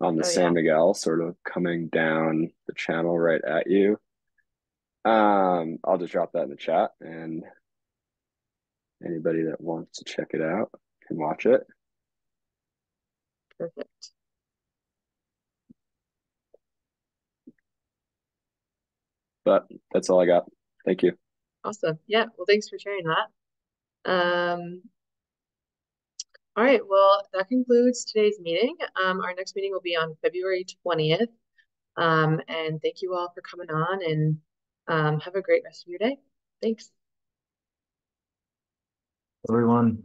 on the Oh, San yeah. Miguel, sort of coming down the channel right at you. Um, I'll just drop that in the chat, and anybody that wants to check it out can watch it. Perfect. But that's all I got. Thank you. Awesome. Yeah, well, thanks for sharing that. Um, all right, well, that concludes today's meeting. Um, our next meeting will be on February 20th. Um, and thank you all for coming on and um, have a great rest of your day. Thanks. Everyone.